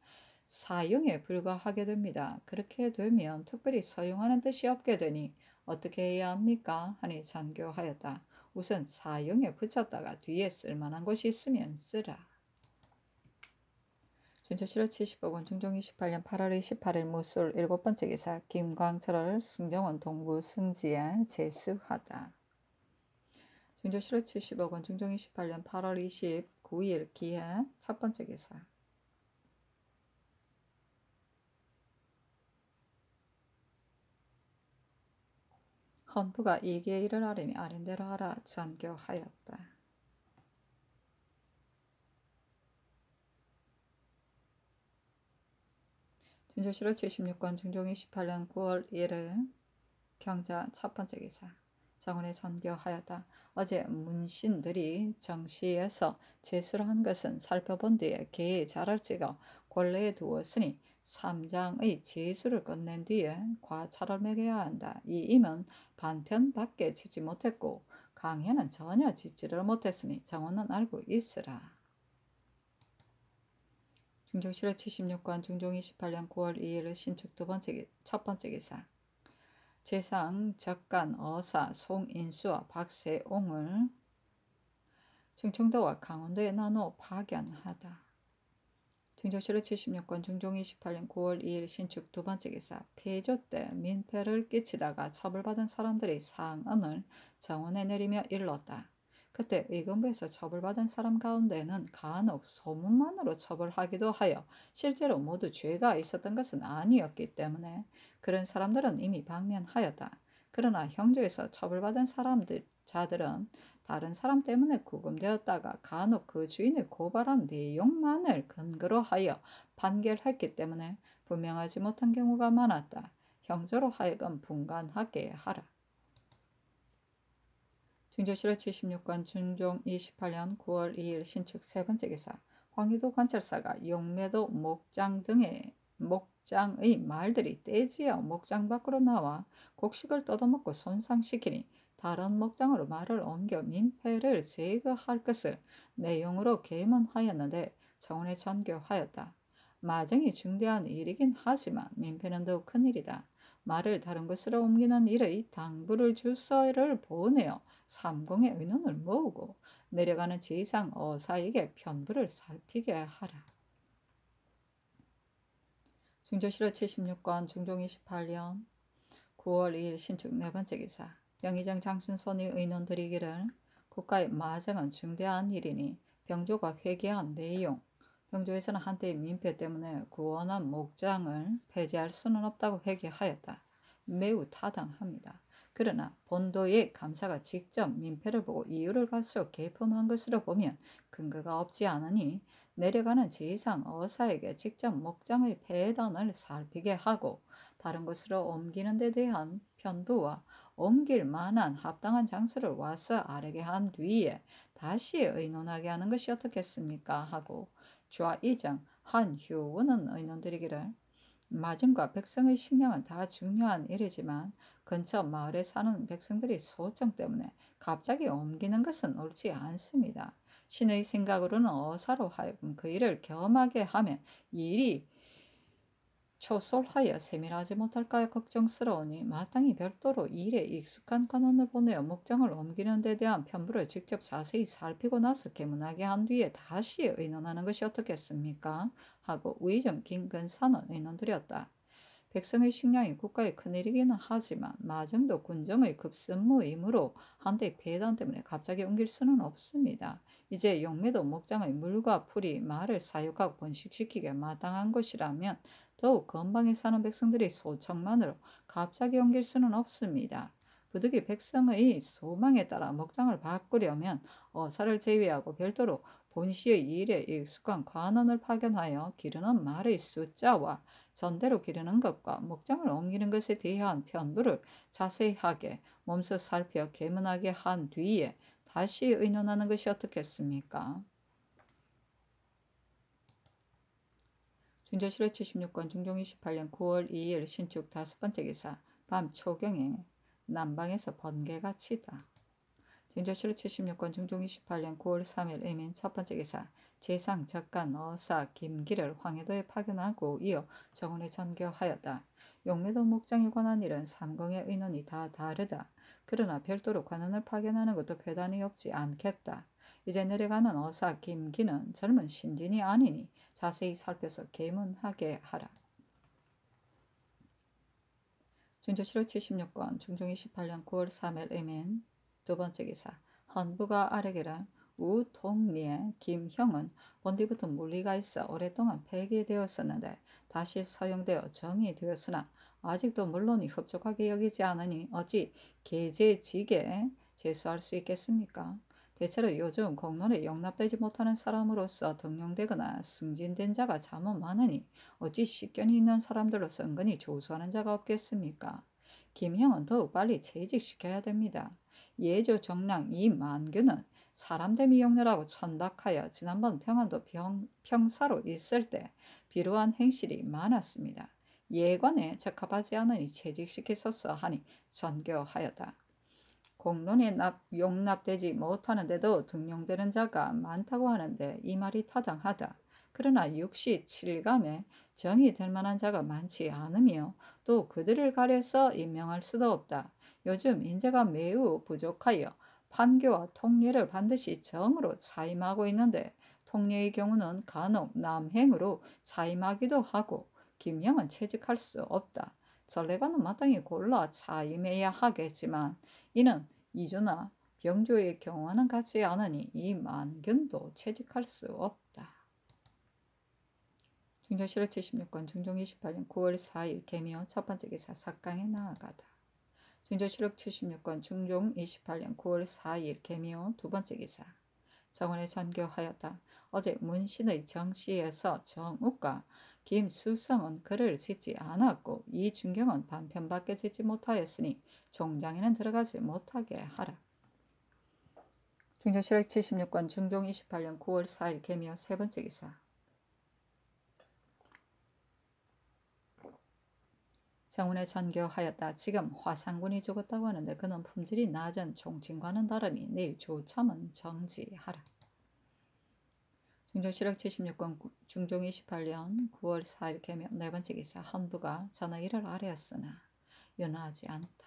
사용에 불과하게 됩니다. 그렇게 되면 특별히 서용하는 뜻이 없게 되니 어떻게 해야 합니까? 하니 전교하였다. 우선 사용에 붙였다가 뒤에 쓸만한 곳이 있으면 쓰라. 준초 7월 75원 중종 28년 8월 28일 무술 일곱 번째 기사 김광철을 승정원 동부 승지에 제수하다. 중조 7월 70억 중종 28년 8월 29일 기해 첫 번째 기사 헌부가 이기에 일을 하리니 아린대로 하라 전교하였다. 진조실로 76권 중종 28년 9월 1일 경자 첫 번째 기사 장원에 전교하였다. 어제 문신들이 정시에서 제수를 한 것은 살펴본 뒤에 개의 자랄지가 권례에 두었으니 삼장의 제수를 끝낸 뒤에 과차를 매겨야 한다. 이 임은 반편밖에 짓지 못했고 강현은 전혀 짓지를 못했으니 정원은 알고 있으라. 중종 7월 76관 중종 28년 9월 2일 신축 두 번째 첫 번째 기사 재상 적간 어사 송인수와 박세옹을 충청도와 강원도에 나눠 파견하다. 7월 76권 중종 28년 9월 2일 신축 두 번째 기사 폐조 때 민폐를 끼치다가 처벌받은 사람들의 상언을 정원에 내리며 일렀다. 그때 의금부에서 처벌받은 사람 가운데는 간혹 소문만으로 처벌하기도 하여 실제로 모두 죄가 있었던 것은 아니었기 때문에 그런 사람들은 이미 방면하였다. 그러나 형조에서 처벌받은 사람들 자들은 다른 사람 때문에 구금되었다가 간혹 그 주인을 고발한 내용만을 근거로 하여 판결했기 때문에 분명하지 못한 경우가 많았다. 형조로 하여금 분간하게 하라. 중조실록 76관 중종 28년 9월 2일 신축 세 번째 기사 황희도 관찰사가 용매도 목장 등의 목장의 말들이 떼지어 목장 밖으로 나와 곡식을 뜯어먹고 손상시키니 다른 목장으로 말을 옮겨 민폐를 제거할 것을 내용으로 계문하였는데 정원에 전교하였다. 마정이 중대한 일이긴 하지만 민폐는 더욱 큰 일이다. 말을 다른 곳으로 옮기는 일의 당부를 주서를 보내어 삼공의 의논을 모으고 내려가는 지상 어사에게 편부를 살피게 하라. 중조실로 76권 중종 28년 9월 2일 신축 네 번째 기사 병의정 장순손이 의논드리기를 국가의 마정은 중대한 일이니 병조가 회개한 내용 병조에서는 한때의 민폐 때문에 구원한 목장을 폐지할 수는 없다고 회개하였다. 매우 타당합니다. 그러나 본도의 감사가 직접 민폐를 보고 이유를 가지고 개품한 것으로 보면 근거가 없지 않으니 내려가는 지상 어사에게 직접 목장의 폐단을 살피게 하고 다른 곳으로 옮기는 데 대한 편부와 옮길 만한 합당한 장소를 와서 아르게 한 뒤에 다시 의논하게 하는 것이 어떻겠습니까? 하고 좌이정 한 효우는 의논드리기를 마증과 백성의 식량은 다 중요한 일이지만 근처 마을에 사는 백성들이 소청 때문에 갑자기 옮기는 것은 옳지 않습니다. 신의 생각으로는 어사로 하여금 그 일을 겸하게 하면 일이 초솔하여 세밀하지 못할까 걱정스러우니 마땅히 별도로 일에 익숙한 관원을 보내어 목장을 옮기는 데 대한 편부를 직접 자세히 살피고 나서 개문하게 한 뒤에 다시 의논하는 것이 어떻겠습니까? 하고 의정 김근사는 의논드렸다. 백성의 식량이 국가의 큰일이기는 하지만 마정도 군정의 급선무이므로 한때 배단 때문에 갑자기 옮길 수는 없습니다. 이제 용매도 목장의 물과 풀이 말을 사육하고 번식시키게 마땅한 것이라면 더욱 건방에 사는 백성들이 소청만으로 갑자기 옮길 수는 없습니다. 부득이 백성의 소망에 따라 목장을 바꾸려면 어사를 제외하고 별도로 본시의 일에 익숙한 관원을 파견하여 기르는 말의 숫자와 전대로 기르는 것과 목장을 옮기는 것에 대한 편부를 자세하게 몸소 살펴 계문하게 한 뒤에 다시 의논하는 것이 어떻겠습니까? 중조실의 76권 중종 28년 9월 2일 신축 다섯 번째 기사 밤 초경에 남방에서 번개가 치다. 중조실의 76권 중종 28년 9월 3일 이민 첫 번째 기사 재상 적간 어사 김기를 황해도에 파견하고 이어 정원에 전교하였다. 용매도 목장에 관한 일은 삼공의 의논이 다 다르다. 그러나 별도로 관원을 파견하는 것도 배단이 없지 않겠다. 이제 내려가는 어사 김기는 젊은 신진이 아니니 자세히 살펴서 계문하게 하라. 중조실록 76권 중종 28년 9월 3일 이민 두 번째 기사 헌부가 아래게라 우통리의 김형은 본디부터 물리가 있어 오랫동안 폐기되었었는데 다시 사용되어 정의되었으나 아직도 물론이 흡족하게 여기지 않으니 어찌 계제직에 제수할 수 있겠습니까? 대체로 요즘 공론에 용납되지 못하는 사람으로서 등용되거나 승진된 자가 자은 많으니 어찌 식견이 있는 사람들로서 은근히 조수하는 자가 없겠습니까? 김형은 더욱 빨리 퇴직시켜야 됩니다. 예조 정랑 이 만규는 사람됨이 용렬하고 천박하여 지난번 평안도 평, 평사로 있을 때 비루한 행실이 많았습니다. 예관에 적합하지 않으니 퇴직시키소서 하니 전교하였다. 공론에 납, 용납되지 못하는데도 등용되는 자가 많다고 하는데 이 말이 타당하다. 그러나 육시 7감에 정이 될 만한 자가 많지 않으며 또 그들을 가려서 임명할 수도 없다. 요즘 인재가 매우 부족하여 판교와 통례를 반드시 정으로 차임하고 있는데 통례의 경우는 간혹 남행으로 차임하기도 하고 김영은 채직할 수 없다. 전례관은 마땅히 골라 차임해야 하겠지만 이는 이조나 병조의 경우와는 같지 않으니 이 만견도 채직할 수 없다. 중종실록 76권 중종 28년 9월 4일 개미어 첫 번째 기사 삭강에 나아가다. 중종실록 76권 중종 28년 9월 4일 개미어 두 번째 기사 정원에 전교하였다. 어제 문신의 정시에서 정욱과 김수성은 글을 짓지 않았고 이중경은 반편밖에 짓지 못하였으니 종장에는 들어가지 못하게 하라. 중종 실력 76권 중종 28년 9월 4일 개미어 세 번째 기사 장운에 전교하였다. 지금 화상군이 죽었다고 하는데 그는 품질이 낮은 종친과는 다르니 내일 조참은 정지하라. 중종 실력 76권 중종 28년 9월 4일 개명 네 번째 기사 헌부가 전하 이를 아뢰었으나 연하지 않다.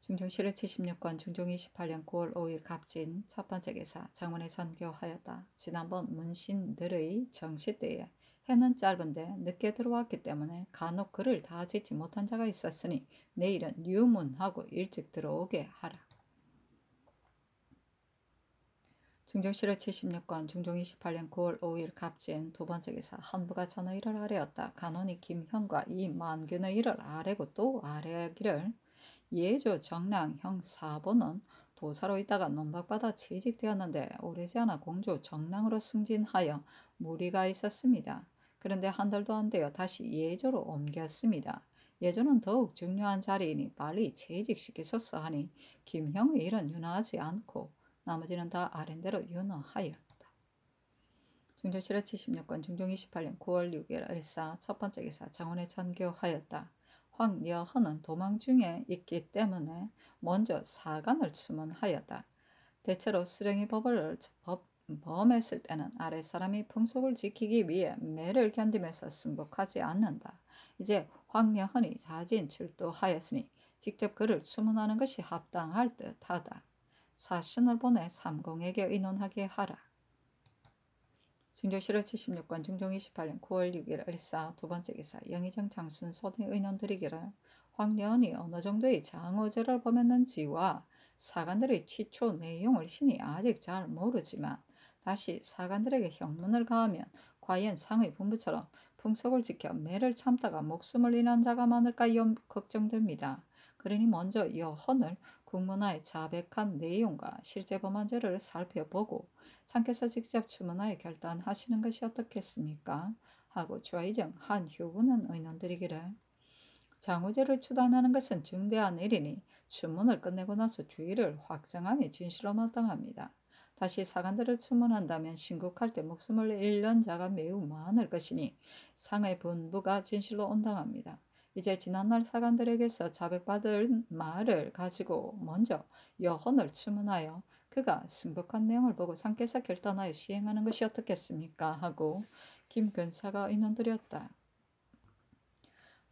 중종 실력 76권 중종 28년 9월 5일 갑진 첫 번째 기사 장문에 전교하였다. 지난번 문신들의 정시 때에 해는 짧은데 늦게 들어왔기 때문에 간혹 글을 다 짓지 못한 자가 있었으니 내일은 유문하고 일찍 들어오게 하라. 중종실의 76권 중종 28년 9월 5일 갑진 두 번째 기사 한부가 전하 일을 아뢰었다. 간원이 김형과 이 만균의 일을 아뢰고 또 아뢰기를 예조 정랑 형 사보는 도사로 있다가 논박받아 취직되었는데 오래지 않아 공조 정랑으로 승진하여 무리가 있었습니다. 그런데 한 달도 안 되어 다시 예조로 옮겼습니다. 예조는 더욱 중요한 자리이니 빨리 재직시키소서 하니 김형의 일은 윤하지 않고 나머지는 다 아랜대로 윤허하였다. 중조실의 76권 중종 28년 9월 6일 을사 첫 번째 기사 장원에 전교하였다. 황여헌은 도망 중에 있기 때문에 먼저 사관을 추문하였다. 대체로 쓰랭이 법을 법 범했을 때는 아랫사람이 풍속을 지키기 위해 매를 견디면서 승복하지 않는다. 이제 황여헌이 자진 출두하였으니 직접 그를 추문하는 것이 합당할 듯하다. 사신을 보내 삼공에게 의논하게 하라. 중조실을 76권 중종 28년 9월 6일 을사 두 번째 기사 영의정 장순 소대 의논 드리기를 황여헌이 어느 정도의 장어제를 범했는지와 사관들의 취초 내용을 신이 아직 잘 모르지만 다시 사관들에게 형문을 가하면 과연 상의 분부처럼 풍속을 지켜 매를 참다가 목숨을 잃은 자가 많을까 염 걱정됩니다. 그러니 먼저 여헌을 국문화의 자백한 내용과 실제 범한 죄를 살펴보고 상께서 직접 추문하여 결단하시는 것이 어떻겠습니까? 하고 좌이정 한 효부는 의논드리기를 장우죄를 추단하는 것은 중대한 일이니 추문을 끝내고 나서 주의를 확정함이 진실로 마땅합니다. 다시 사관들을 추문한다면 신국할 때 목숨을 잃는 자가 매우 많을 것이니 상의 분부가 진실로 온당합니다. 이제 지난날 사관들에게서 자백받은 말을 가지고 먼저 여헌을 추문하여 그가 승복한 내용을 보고 상께서 결단하여 시행하는 것이 어떻겠습니까? 하고 김근사가 의논드렸다.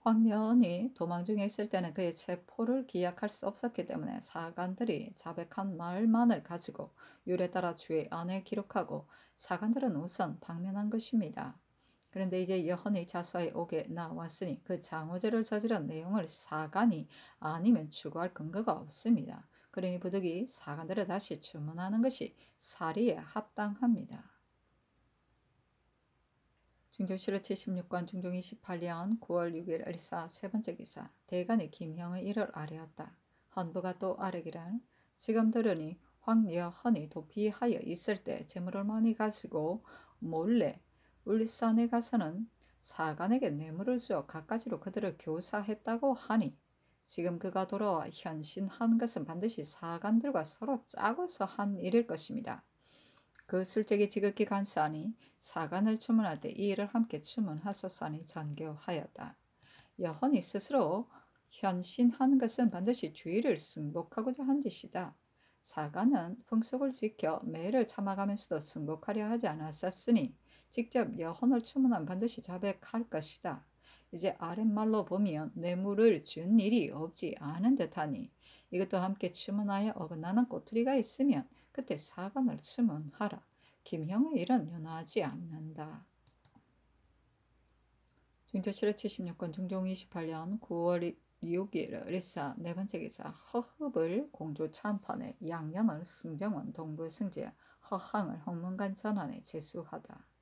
황년이 도망 중에 있을 때는 그의 체포를 기약할 수 없었기 때문에 사관들이 자백한 말만을 가지고 율에 따라 주의 안에 기록하고 사관들은 우선 방면한 것입니다. 그런데 이제 여헌이 자수하에 오게 나왔으니 그 장호죄를 저지른 내용을 사관이 아니면 추구할 근거가 없습니다. 그러니 부득이 사관들을 다시 주문하는 것이 사리에 합당합니다. 중종실로 76관 중종 28년 9월 6일 을사 세 번째 기사 대간이 김형의 일을 아뢰었다. 헌부가 또 아뢰기를 지금 들으니 황여헌이 도피하여 있을 때 재물을 많이 가지고 몰래 울산에 가서는 사관에게 뇌물을 주어 갖가지로 그들을 교사했다고 하니 지금 그가 돌아와 현신한 것은 반드시 사관들과 서로 짜고서 한 일일 것입니다. 그 술책이 지극히 간사하니 사관을 추문할 때 이 일을 함께 추문하소서니 전교하였다. 여헌이 스스로 현신한 것은 반드시 주의를 승복하고자 한 짓이다. 사관은 풍속을 지켜 매를 참아가면서도 승복하려 하지 않았었으니 직접 여헌을 추문하면 반드시 자백할 것이다. 이제 아랫말로 보면 뇌물을 준 일이 없지 않은 듯하니 이것도 함께 추문하여 어긋나는 꼬투리가 있으면 그때 사관을 추문하라. 김형의 일은 윤하지 않는다. 중조 7회 76권 중종 28년 9월 6일 리사 네 번째 기사 허흡을 공조 참판에 양년을 승정원 동부 승제 허항을 홍문관 전환에 제수하다.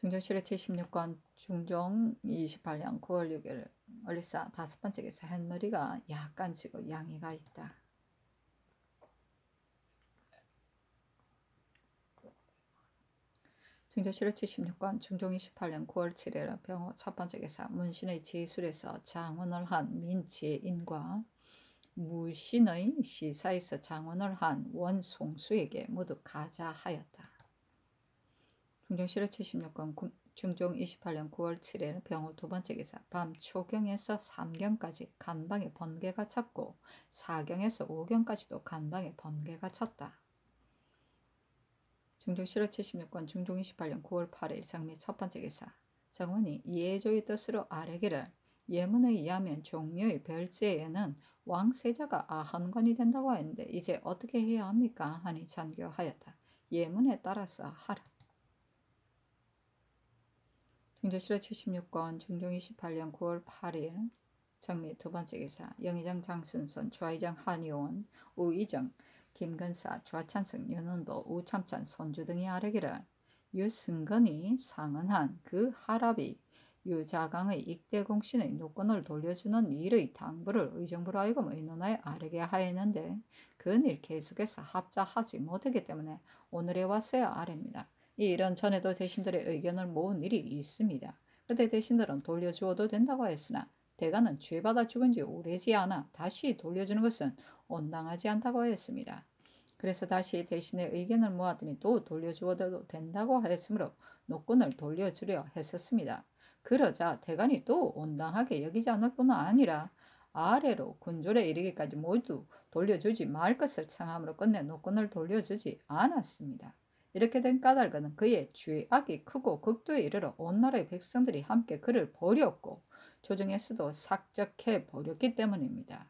중종실의 76권 중종 28년 9월 6일 얼리사 다섯 번째 기사 햇머리가 약간 지고 양이가 있다. 중조실록 76권 중종 28년 9월 7일 병호 첫 번째 기사 문신의 제술에서 장원을 한 민지인과 무신의 시사에서 장원을 한 원송수에게 모두 가자하였다. 중종실록 76권 중종 28년 9월 7일 병호 두 번째 기사 밤 초경에서 3경까지 간방에 번개가 쳤고 4경에서 5경까지도 간방에 번개가 쳤다. 중종 실록 76권 중종 28년 9월 8일 장미 첫 번째 기사 정원이 예조의 뜻으로 아래기를 예문에 의하면 종묘의 별제에는 왕세자가 아한관이 된다고 했는데 이제 어떻게 해야 합니까? 하니 잔교하였다. 예문에 따라서 하라. 중조실록 76권 중종 28년 9월 8일 정미 두 번째 기사 영의장 장순선 좌의장 한의원 우의정 김근사 좌찬승 윤은보 우참찬 손주 등이 아뢰기를 유승건이 상언한 그 하랍이 유자강의 익대공신의 노권을 돌려주는 일의 당부를 의정부로 하여금 의논하여 아르게 하였는데 그일 계속해서 합자하지 못하기 때문에 오늘에 왔어야 아랍니다. 이 일은 전에도 대신들의 의견을 모은 일이 있습니다. 그때 대신들은 돌려주어도 된다고 했으나 대가는 죄받아 죽은 지 오래지 않아 다시 돌려주는 것은 온당하지 않다고 했습니다. 그래서 다시 대신의 의견을 모았더니 또 돌려주어도 된다고 하였으므로 노권을 돌려주려 했었습니다. 그러자 대간이 또 온당하게 여기지 않을 뿐 아니라 아래로 군졸에 이르기까지 모두 돌려주지 말 것을 청함으로 끝내 노권을 돌려주지 않았습니다. 이렇게 된 까닭은 그의 죄악이 크고 극도에 이르러 온 나라의 백성들이 함께 그를 버렸고 조정에서도 삭적해 버렸기 때문입니다.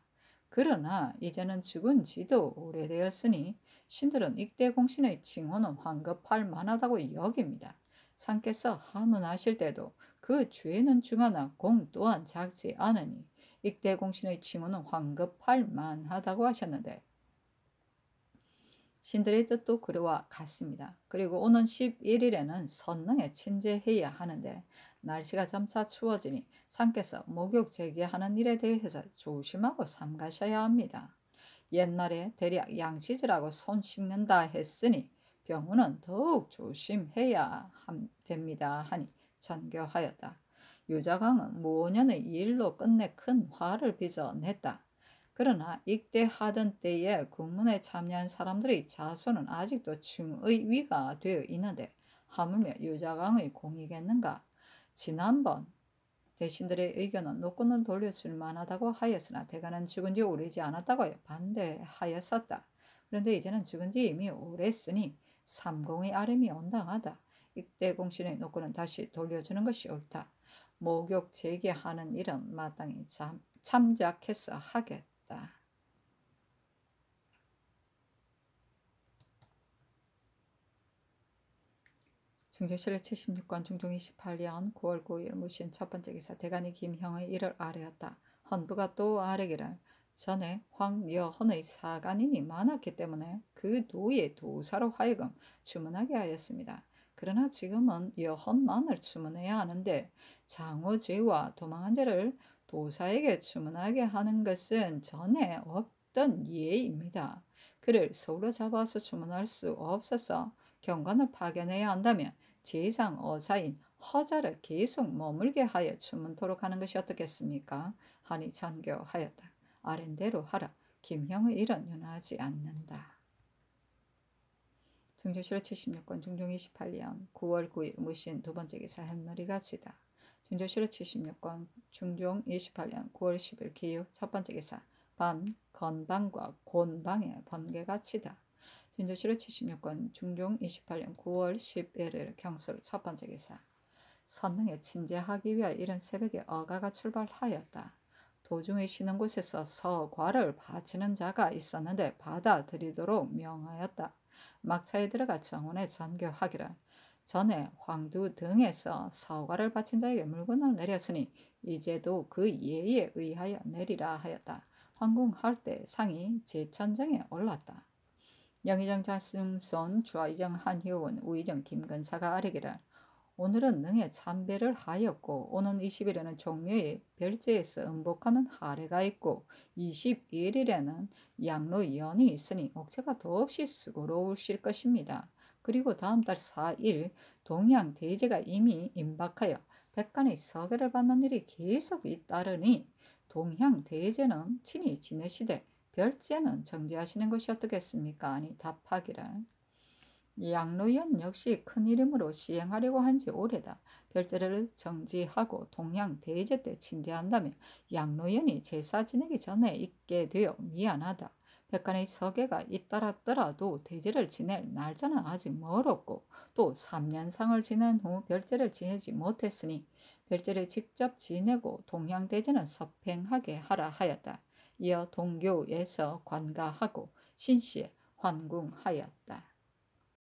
그러나 이제는 죽은 지도 오래되었으니 신들은 익대 공신의 칭호는 황급할 만하다고 여깁니다. 상께서 하문하실 때도 그 죄는 중하나 공 또한 작지 않으니 익대 공신의 칭호는 황급할 만하다고 하셨는데 신들의 뜻도 그와 같습니다. 그리고 오는 11일에는 선능에 친제해야 하는데 날씨가 점차 추워지니 상께서 목욕 제기하는 일에 대해서 조심하고 삼가셔야 합니다. 옛날에 대략 양치질하고 손 씻는다 했으니 병우는 더욱 조심해야 됩니다 하니 전교하였다. 유자강은 모년의 일로 끝내 큰 화를 빚어냈다. 그러나 익대하던 때에 국문에 참여한 사람들의 자손은 아직도 중의위가 되어 있는데 하물며 유자강의 공이겠는가? 지난번 대신들의 의견은 노권을 돌려줄 만하다고 하였으나 대가는 죽은 지 오래지 않았다고 반대하였었다. 그런데 이제는 죽은 지 이미 오래으니 삼공의 아름이 온당하다. 이때 공신의 노권은 다시 돌려주는 것이 옳다. 목욕 재개하는 일은 마땅히 참, 참작해서 하겠다. 중조실록 76권 중종 28년 9월 9일 무신 첫 번째 기사 대간이 김형의 이를 아뢰었다. 헌부가 또 아뢰기를 전에 황여헌의 사간인이 많았기 때문에 그 도의 도사로 하여금 주문하게 하였습니다. 그러나 지금은 여헌만을 주문해야 하는데 장호제와 도망한 자를 도사에게 주문하게 하는 것은 전에 없던 예입니다. 그를 서울로 잡아서 주문할 수 없어서 경관을 파견해야 한다면 제상 어사인 허자를 계속 머물게 하여 주문토록 하는 것이 어떻겠습니까? 하니 전교하였다. 아랜대로 하라. 김형의 일은 윤하지 않는다. 중조실록 76권 중종 28년 9월 9일 무신 두 번째 기사 햇머리가 지다. 중조실록 76권 중종 28년 9월 10일 기후 첫 번째 기사 밤 건방과 곤방의 번개가 치다. 진조실록 76권 중종 28년 9월 11일 경설 첫 번째 기사 선능에 친제하기 위하 이른 새벽에 어가가 출발하였다. 도중에 쉬는 곳에서 서과를 바치는 자가 있었는데 받아들이도록 명하였다. 막차에 들어가 정원에 전교하기를 전에 황두 등에서 서과를 바친 자에게 물건을 내렸으니 이제도 그 예에 의하여 내리라 하였다. 황궁할 때 상이 제천정에 올랐다. 영의정 자승손 좌의정 한효원 우의정 김근사가 아뢰기를 오늘은 능에 참배를 하였고 오는 20일에는 종묘에 별제에서 음복하는 하례가 있고 21일에는 양로연이 있으니 옥체가 더없이 수고로우실 것입니다. 그리고 다음 달 4일 동양 대제가 이미 임박하여 백간의 서계를 받는 일이 계속 잇따르니 동향 대제는 친히 지내시되 별제는 정지하시는 것이 어떻겠습니까? 아니 답하기를 양로연 역시 큰 이름으로 시행하려고 한 지 오래다. 별제를 정지하고 동양 대제 때 친제한다면 양로연이 제사 지내기 전에 있게 되어 미안하다. 백간의 서계가 잇따랐더라도 대제를 지낼 날짜는 아직 멀었고 또 3년상을 지낸 후 별제를 지내지 못했으니 별제를 직접 지내고 동양대제는 서팽하게 하라 하였다. 이어 동교에서 관가하고 신시에 환궁하였다.